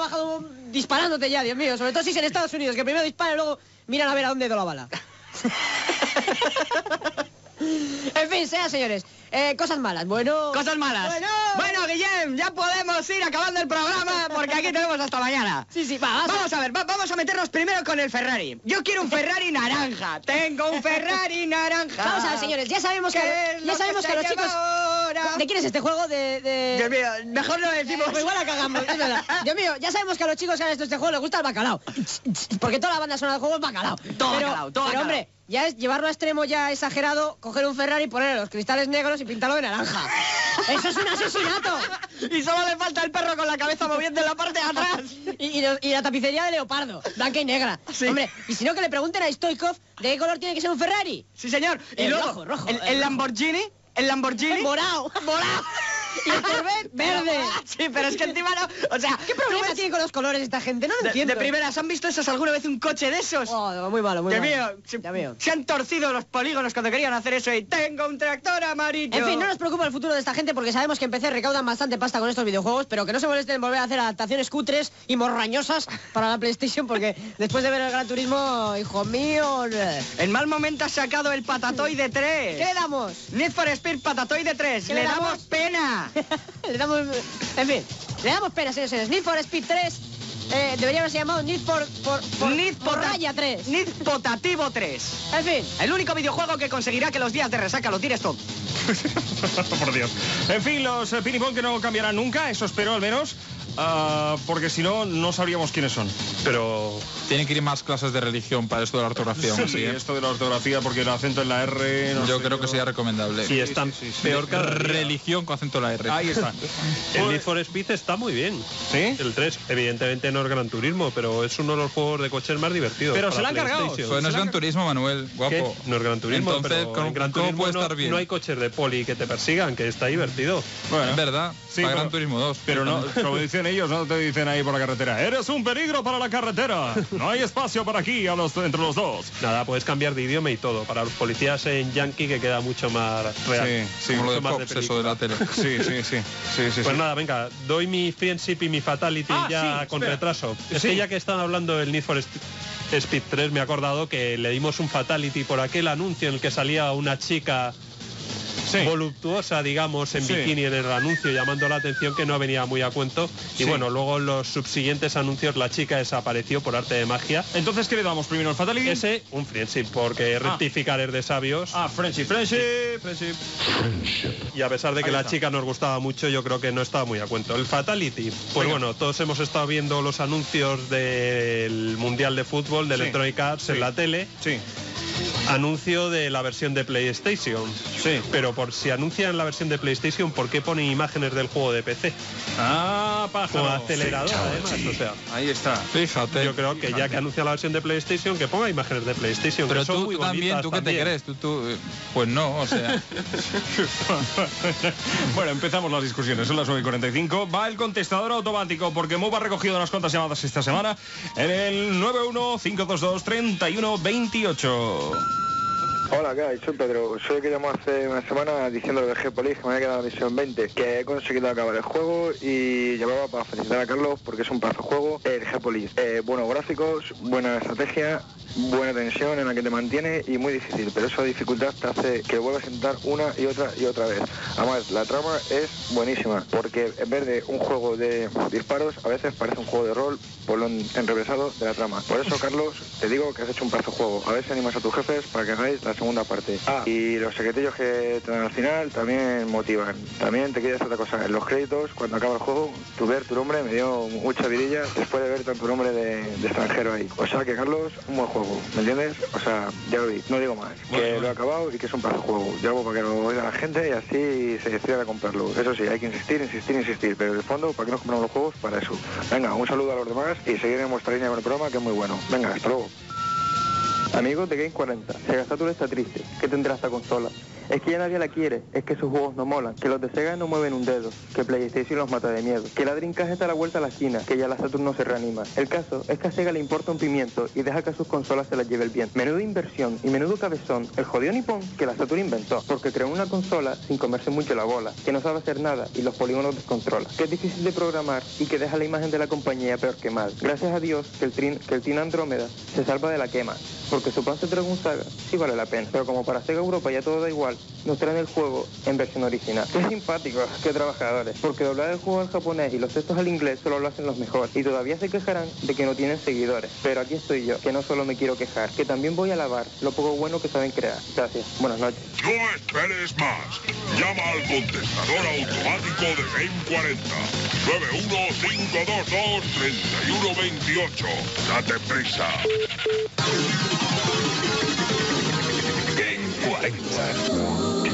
disparándote ya, Dios mío. Sobre todo si es en Estados Unidos, que primero dispara y luego miran a ver a dónde ha ido la bala. en fin, sea, señores. Eh, cosas malas. Bueno. Cosas malas. Bueno. Bueno, Guillem, ya podemos ir acabando el programa porque aquí tenemos hasta mañana. Sí, sí, va, Vamos a ver, va- vamos a meternos primero con el Ferrari. Yo quiero un Ferrari naranja. Tengo un Ferrari naranja. Vamos a ver, señores. Ya sabemos que, ¿Qué es ya sabemos que que, los chicos. ¿De quién es este juego? De. de... Dios mío, mejor no decimos. Pues igual la cagamos, es verdad. Dios mío, ya sabemos que a los chicos que han hecho este juego les gusta el bacalao. Porque toda la banda sonora del juego es bacalao. Todo pero, bacalao, todo pero, bacalao. hombre, ya es llevarlo a extremo ya exagerado, coger un Ferrari, ponerle los cristales negros y pintarlo de naranja. ¡Eso es un asesinato! Y solo le falta el perro con la cabeza moviendo en la parte de atrás. Y, y y la tapicería de leopardo, blanca y negra. Sí. Hombre, y si no que le pregunten a Stoikov de qué color tiene que ser un Ferrari. Sí, señor. Y El luego, rojo, rojo, el, el el rojo. Lamborghini, el Lamborghini. Morado. Morado. Y el Corvette verde. Sí, pero es que encima no. O sea, ¿Qué problema tiene con los colores esta gente? No lo De, entiendo. de primeras, ¿han visto esos alguna vez un coche de esos? Oh, muy malo, muy malo. se, Ya veo. se han torcido los polígonos cuando querían hacer eso y tengo un tractor amarillo. En fin, no nos preocupa el futuro de esta gente porque sabemos que en PC recaudan bastante pasta con estos videojuegos, pero que no se molesten en volver a hacer adaptaciones cutres y morrañosas para la PlayStation porque después de ver el Gran Turismo, hijo mío... eh, En mal momento has sacado el Patatoide 3. ¿Qué le damos? Need for Speed Patatoide 3. ¿Qué Le, le damos damos? pena. le damos... En fin, le damos pena, señores. señores. Need for Speed 3 eh, debería haberse llamado Need for... por, por, Need por Raya 3. Need Potativo 3. En fin. El único videojuego que conseguirá que los días de resaca lo tires todo. Por Dios. En fin, los eh, Pinipón que no cambiarán nunca, eso espero al menos, ah, porque si no, no sabríamos quiénes son. Pero Tienen que ir más clases de religión para esto de la ortografía. Sí, aún así, ¿eh? esto de la ortografía, porque el acento en la R... no Yo sé creo que sería recomendable. si están sí, sí. peor día. Religión con acento en la R. Ahí está. El Need for Speed está muy bien. ¿Sí? El 3, evidentemente no es Gran Turismo, pero es uno de los juegos de coches más divertidos. Pero se la han cargado. Pues no es Gran Turismo, Manuel, ¿Qué? guapo. No es Gran Turismo, Entonces, pero ¿cómo- en Gran cómo Turismo puede no, estar bien? no hay coches de poli que te persigan, que está divertido. Bueno, Es verdad, Sí, para pero- Gran Turismo 2. Pero no, como dicen ellos, no te dicen ahí por la carretera. Eres un peligro para la carretera. No hay espacio para aquí a los, entre los dos. Nada, puedes cambiar de idioma y todo. Para los policías en Yankee que queda mucho más real. Sí, sí, Como lo de mucho más eso de la tele. Sí, sí, sí. sí, sí, Pues sí. nada, venga, doy mi friendship y mi fatality Ah, ya sí, con espera. retraso. Es Sí. que ya que están hablando del Need for Sp- Speed 3, me he acordado que le dimos un fatality por aquel anuncio en el que salía una chica Sí. voluptuosa, digamos, en Sí. bikini en el anuncio, llamando la atención que no venía muy a cuento. Y Sí. bueno, luego en los subsiguientes anuncios la chica desapareció por arte de magia. Entonces, ¿qué le damos primero? ¿El Fatality? Ese, un friendship, porque rectificar es de sabios. Ah, friendship, friendship, friendship. Y a pesar de que la chica nos gustaba mucho, yo creo que no estaba muy a cuento. El Fatality, pues Venga. bueno, todos hemos estado viendo los anuncios del Mundial de Fútbol de Sí. Electronic Arts Sí. en la tele. Sí. Anuncio de la versión de PlayStation. Sí. Pero por si anuncian la versión de PlayStation, ¿por qué ponen imágenes del juego de PC? Ah, pájaro. Con acelerador, además, o sea. Ahí está. Fíjate. Yo creo que ya que anuncia la versión de PlayStation, que ponga imágenes de PlayStation. Pero que son tú, muy tú también, ¿tú qué te crees? Tú, tú, eh, pues no, o sea. bueno, empezamos las discusiones. Son las 9 y 45. Va el contestador automático porque Move ha recogido unas cuantas llamadas esta semana en el 915223128. Chao. Hola, ¿qué hay? Soy Pedro. Soy el que llamó hace una semana diciendo lo de G-Police, que me había quedado la misión 20, que he conseguido acabar el juego y llamaba para felicitar a Carlos porque es un de juego, el G-Police. Eh, buenos gráficos, buena estrategia, buena tensión en la que te mantiene y muy difícil, pero esa dificultad te hace que vuelvas a intentar una y otra y otra vez. Además, la trama es buenísima, porque en vez de un juego de disparos, a veces parece un juego de rol por lo en- enrevesado de la trama. Por eso, Carlos, te digo que has hecho un de juego. A ver si animas a tus jefes para que hagáis la segunda parte. Ah, y los secretillos que te dan al final también motivan. También te decir otra cosa. En los créditos, cuando acaba el juego, tu ver tu nombre me dio mucha vidilla después de ver tanto nombre de, de extranjero ahí. O sea que, Carlos, un buen juego. ¿Me entiendes? O sea, ya lo vi. No digo más. Que lo he acabado y que es un pedazo de juego. Yo hago para que lo oiga la gente y así se decida a comprarlo. Eso sí, hay que insistir, insistir, insistir. Pero en el fondo, ¿para qué nos compramos los juegos? Para eso. Venga, un saludo a los demás y seguir en vuestra línea con el programa, que es muy bueno. Venga, hasta luego. Amigos de Game 40, Sega Saturn está triste. ¿Qué tendrá esta consola? Es que ya nadie la quiere, es que sus juegos no molan, que los de Sega no mueven un dedo, que PlayStation los mata de miedo, que la Dreamcast está a la vuelta a la esquina, que ya la Saturn no se reanima. El caso es que a Sega le importa un pimiento y deja que a sus consolas se las lleve el viento. Menudo inversión y menudo cabezón, el jodido nipón que la Saturn inventó, porque creó una consola sin comerse mucho la bola, que no sabe hacer nada y los polígonos descontrola, que es difícil de programar y que deja la imagen de la compañía peor que mal. Gracias a Dios que el, trin, que el Team Andrómeda se salva de la quema, porque su Panzer Dragoon Saga sí vale la pena, pero como para Sega Europa ya todo da igual, nos traen el juego en versión original. Qué simpáticos, qué trabajadores, porque doblar el juego al japonés y los textos al inglés solo lo hacen los mejores, y todavía se quejarán de que no tienen seguidores, pero aquí estoy yo, que no solo me quiero quejar, que también voy a alabar lo poco bueno que saben crear. Gracias, buenas noches. No esperes más. Llama al contestador automático de Game 40. 915223128. Date prisa. Game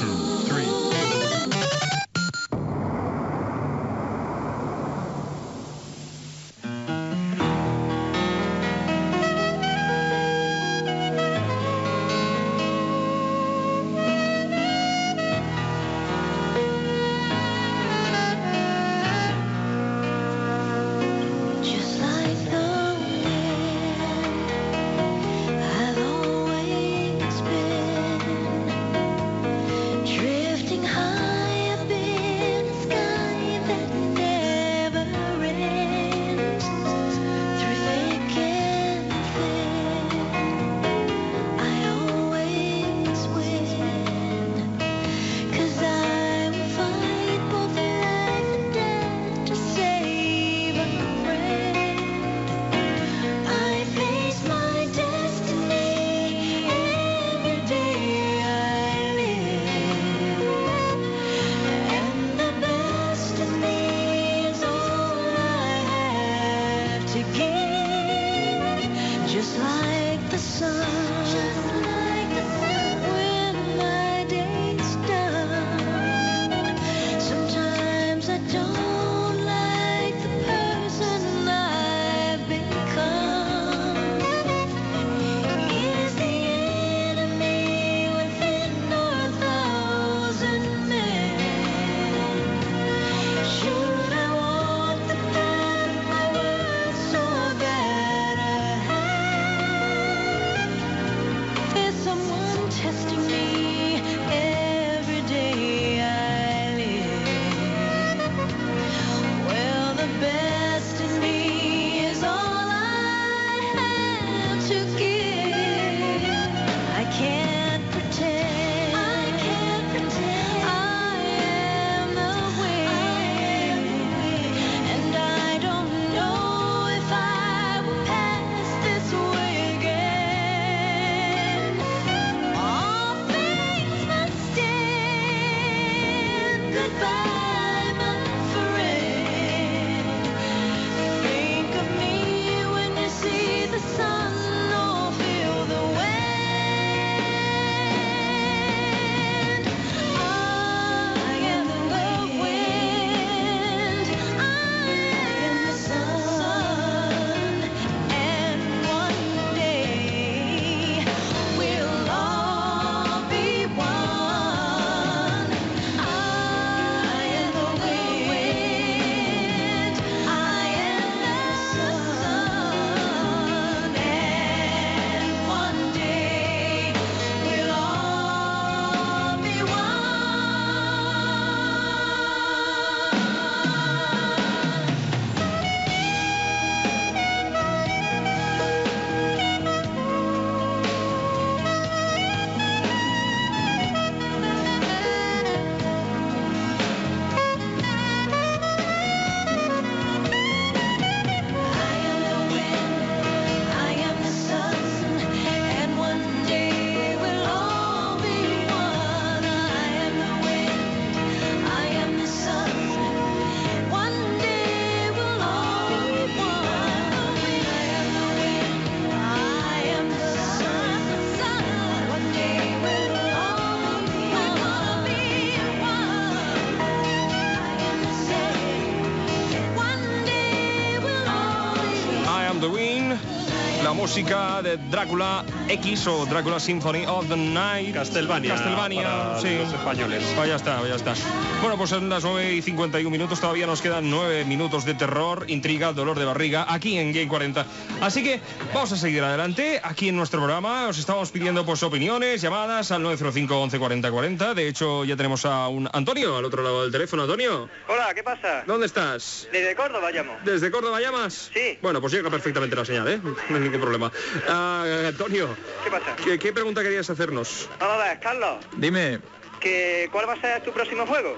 música de Drácula X o Drácula Symphony of the Night. Castlevania, Castlevania, para sí. los españoles. Ah, ya está, ya está. Bueno, pues en las 9 y 51 minutos todavía nos quedan 9 minutos de terror, intriga, dolor de barriga aquí en Game 40. Así que vamos a seguir adelante aquí en nuestro programa. Os estamos pidiendo pues opiniones, llamadas al 905 11 40 40. De hecho, ya tenemos a un Antonio al otro lado del teléfono. Antonio, Hola, ¿qué pasa? ¿dónde estás? Desde Córdoba llamo. ¿Desde Córdoba llamas? Sí. Bueno, pues llega perfectamente la señal, ¿eh? No hay ningún problema. Ah, Antonio, ¿Qué pasa? ¿qué, qué pregunta querías hacernos? Vamos a ver, Carlos, Dime, que, ¿cuál va a ser tu próximo juego?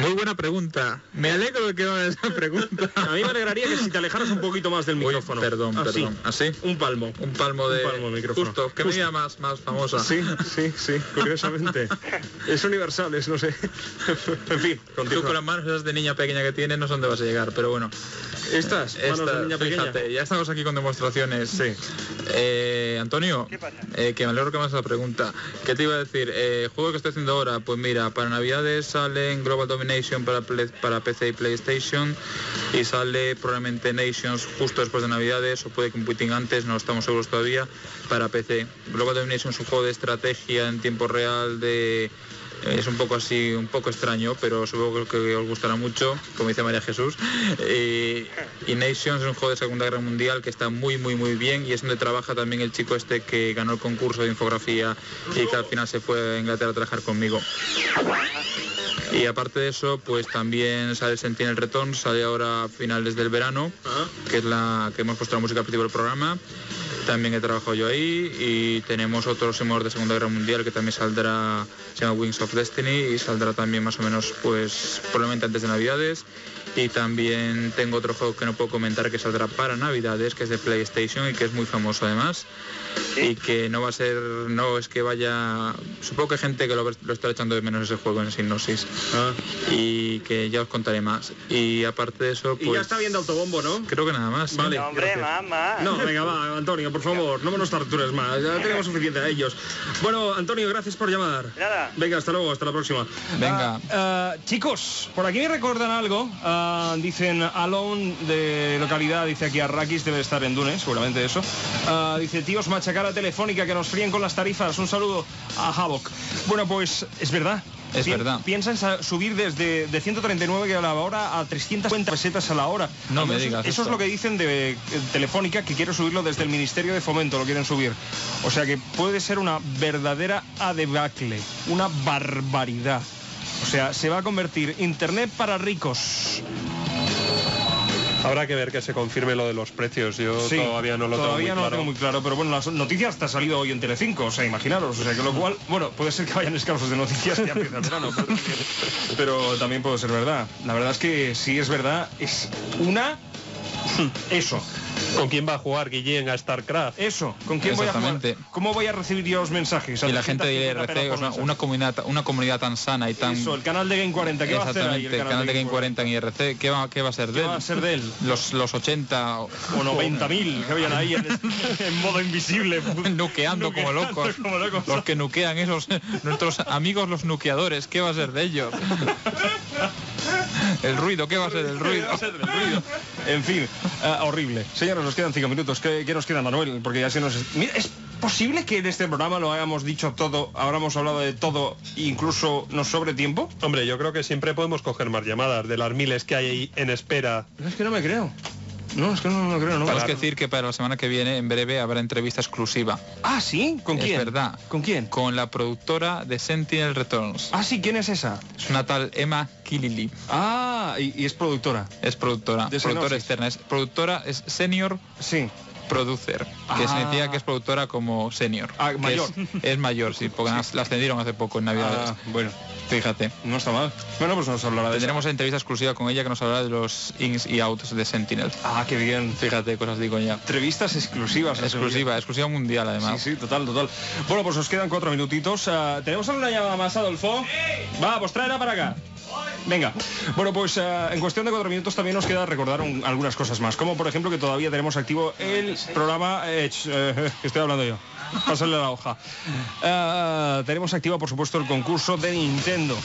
muy buena pregunta. Me alegro de que me hagas esa pregunta. A mí me alegraría que si te alejaras un poquito más del micrófono. Perdón, Así. perdón. ¿Así? Un palmo. Un palmo de... Un palmo de micrófono. Justo, que me diga más, más famosa. Sí, sí, sí, curiosamente. es universal, es no sé. en fin, Tú continúa. con las manos esas de niña pequeña que tienes no sé dónde vas a llegar, pero bueno. Estas, manos de pequeña. fíjate, ya estamos aquí con demostraciones. Sí. Eh, Antonio, ¿Qué pasa? eh, que me alegro que me hagas la pregunta. ¿Qué te iba a decir? Eh, juego que estoy haciendo ahora, pues mira, para Navidades sale en Global Domination para, PC y PlayStation y sale probablemente Nations justo después de Navidades o puede que un poquitín antes, no estamos seguros todavía, para PC. Global Domination es un juego de estrategia en tiempo real de es un poco así, un poco extraño, pero supongo que os gustará mucho, como dice María Jesús. Y, y Nations es un juego de Segunda Guerra Mundial que está muy, muy, muy bien y es donde trabaja también el chico este que ganó el concurso de infografía y que al final se fue a Inglaterra a trabajar conmigo. Y aparte de eso, pues también sale Sentinel Return, sale ahora a finales del verano, que es la que hemos puesto la música al principio del programa. También he trabajado yo ahí y tenemos otro simulador de Segunda Guerra Mundial que también saldrá, se llama Wings of Destiny y saldrá también más o menos pues probablemente antes de Navidades. Y también tengo otro juego que no puedo comentar que saldrá para Navidades, que es de PlayStation y que es muy famoso además. Y que no va a ser, no es que vaya, supongo que hay gente que lo, lo está echando de menos ese juego en Sinopsis. Y que ya os contaré más. Y aparte de eso, pues... Y ya está bien de autobombo, ¿no? Creo que nada más. Vale. No, hombre, venga, va, Antonio, por favor, no nos tortures más, ya tenemos suficiente a ellos. Bueno, Antonio, gracias por llamar. Nada. Venga, hasta luego, hasta la próxima. Venga. Ah, ah, chicos, por aquí me recuerdan algo. Ah, dicen Alone de localidad, dice aquí Arrakis, debe estar en Dunes, seguramente eso. Ah, dice, tíos, machacara telefónica que nos fríen con las tarifas. Un saludo a Havoc. Bueno, pues es verdad. Es verdad. Piensa en sa- subir desde de 139 que a la hora a 350 pesetas a la hora. No me digas Eso es lo que dicen de eh, Telefónica, que quiere subirlo desde el Ministerio de Fomento, lo quieren subir. O sea que puede ser una verdadera adebacle, una barbaridad. O sea, se va a convertir Internet para ricos. Habrá que ver que se confirme lo de los precios. Yo Sí, todavía no lo todavía tengo muy no claro. lo tengo muy claro, pero bueno, las noticias hasta ha salido hoy en Telecinco, o sea, imaginaros, o sea, que lo cual, bueno, puede ser que vayan escasos de noticias ya empieza el verano, pero, pero también puede ser verdad. La verdad es que si es verdad, es una... Eso. ¿Con quién va a jugar Guillén a StarCraft? Eso, ¿con quién voy a jugar? Exactamente. ¿Cómo voy a recibir yo los mensajes? Y la gente de 350 IRC, una comunidad, una comunidad tan sana y tan... Eso, el canal de Game 40, ¿qué va a hacer ahí el canal de Game 40 en IRC, ¿qué va, qué va a ser de ¿Qué él? va a ser de él? Los, los 80 o, O 90.000 que vayan ahí en, en modo invisible. nuqueando como locos. como locos. Los que nuquean esos, nuestros amigos los nuqueadores, ¿qué va a ser de ellos? El ruido, ¿qué va a ser del ruido? Va a ser del ruido. En fin, ah, horrible. Señores, nos quedan cinco minutos. ¿Qué, qué nos queda, Manuel? Porque ya se nos... Mira, ¿es posible que en este programa lo hayamos dicho todo, habramos hablado de todo, incluso nos sobre tiempo? Hombre, yo creo que siempre podemos coger más llamadas de las miles que hay ahí en espera. Es que no me creo. No, es que no, no creo, no. Tenemos que decir que para la semana que viene, en breve, habrá entrevista exclusiva. Ah, ¿sí? ¿Con Es quién? verdad. ¿Con quién? Con la productora de Sentinel Returns. Ah, sí, ¿quién es esa? Es una tal Emma Kilili. Ah, y, y es productora. Es productora, De productora externa. Es productora, es senior Sí. Producer, que Ah. significa que es productora como senior. Ah, mayor. Es, es mayor, sí, porque las- la ascendieron hace poco en Navidades. Ah, bueno, Fíjate. no está mal. Bueno, pues nos hablará de. Tendremos entrevista exclusiva con ella que nos hablará de los ins y outs de Sentinel. Ah, qué bien. Fíjate, cosas digo ya. Entrevistas exclusivas. Exclusiva, exclusiva mundial además. Sí, sí, total, total. Bueno, pues nos quedan cuatro minutitos. Ah, ¿Tenemos alguna llamada más, Adolfo? Va, pues tráela para acá. Venga. Bueno, pues eh, en cuestión de cuatro minutos también nos queda recordar un- algunas cosas más. Como por ejemplo que todavía tenemos activo el programa... eh, ch, eh, estoy hablando yo. Pásale la hoja. Eh, tenemos activa, por supuesto, el concurso de Nintendo.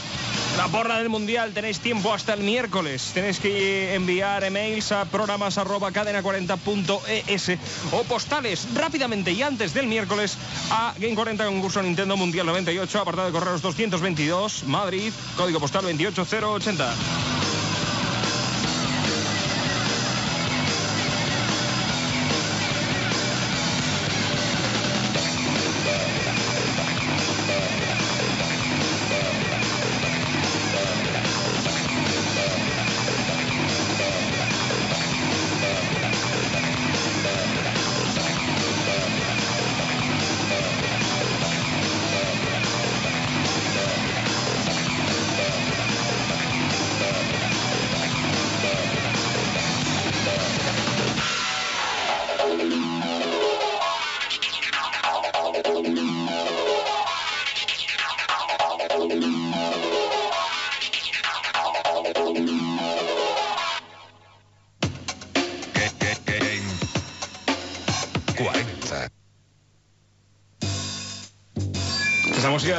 La porra del Mundial, tenéis tiempo hasta el miércoles. Tenéis que enviar emails a programas arroba cadena40.es o postales rápidamente y antes del miércoles a Game 40 concurso Nintendo Mundial 98, apartado de correos 222, Madrid, código postal 28080.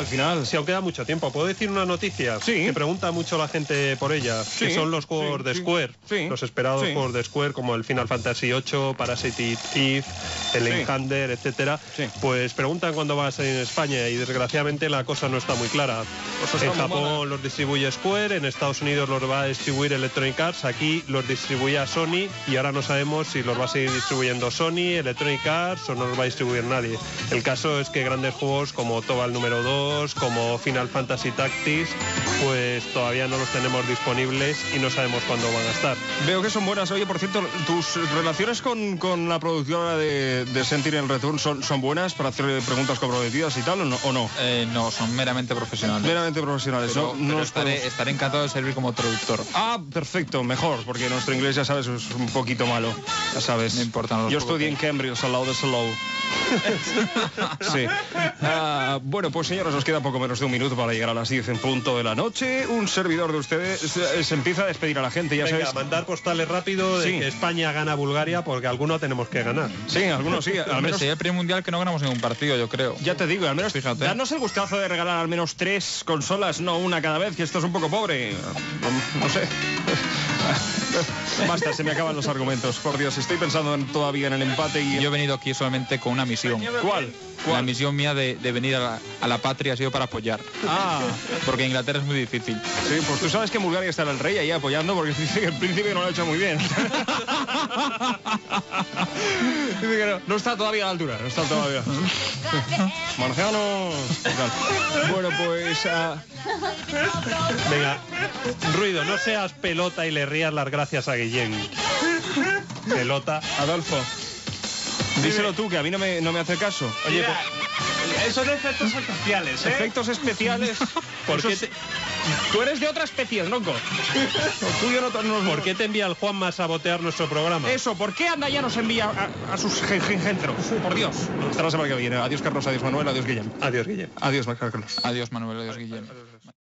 Al final. Si aún queda mucho tiempo, ¿puedo decir una noticia? Sí. Que pregunta mucho la gente por ella. Sí, Que son los juegos sí, de. Square. Sí. Los esperados juegos de Square como el Final Fantasy VIII, Parasite Eve, el. Enhander, etcétera. Pues preguntan cuándo va a salir en España y desgraciadamente la cosa no está muy clara. Pues en Japón los distribuye Square, en Estados Unidos los va a distribuir Electronic Arts, aquí los distribuía Sony y ahora no sabemos si los va a seguir distribuyendo Sony, Electronic Arts o no los va a distribuir nadie. El caso es que grandes juegos como Tobal número 2, como Final Fantasy Tactics, pues todavía no los tenemos disponibles y no sabemos cuándo van a estar. Veo que son buenas. Oye, por cierto, ¿tus relaciones con, con la productora de, de Sentinel Return son, son buenas para hacer preguntas comprometidas y tal o no? O no? Eh, no, son meramente profesionales. Meramente profesionales, Pero, ¿no? pero No os estaré, podemos- estaré encantado de servir como traductor. Ah, perfecto, mejor, porque nuestro inglés, ya sabes, es un poquito malo, ya sabes. No importa, Yo estudié en Cambridge, al lado de Slow. sí. Ah, bueno, pues señores, nos queda poco menos de un minuto para llegar a las 10 en punto de la noche. Un servidor de ustedes se, se empieza a despedir a la gente, ya Venga, sabes. mandar postales rápido de Sí. que España gana a Bulgaria porque alguno tenemos que ganar. Sí, algunos sí, al menos menos sería el primer mundial que no ganamos ningún partido, yo creo. Ya te digo, al menos Fíjate. danos el gustazo de regalar al menos tres consolas, no una cada vez, que esto es un poco pobre. No sé. Basta, se me acaban los argumentos. Por Dios, estoy pensando en- todavía en el empate y... Yo he venido aquí solamente con una misión. ¿Cuál? La misión mía de, de venir a la, a la patria ha sido para apoyar. Ah, Porque Inglaterra es muy difícil. sí, pues tú sabes que en Bulgaria está el rey ahí apoyando porque dice que el príncipe no lo ha hecho muy bien. Dice que no, no está todavía a la altura, no está todavía. Marcianos. Bueno, pues... ah, Venga, ruido, no seas pelota y le rías las gracias a Guillén. Pelota. Adolfo, díselo tú, que a mí no me, no me hace caso. Oye, Mira, Son efectos especiales, ¿eh? Efectos especiales. ¿Por Eso qué es- te- Tú eres de otra especie, tronco. Lo tuyo no, no es ¿Por qué te envía el Juanma a sabotear nuestro programa? Eso, ¿por qué anda ya nos envía a, a sus gen- gen- gentros? Por Dios. Hasta la semana que viene. Adiós, Carlos. Adiós, Manuel. Adiós, Guillem. Adiós, Guillén. Adiós, Carlos. Adiós, Manuel. Adiós, Guillermo.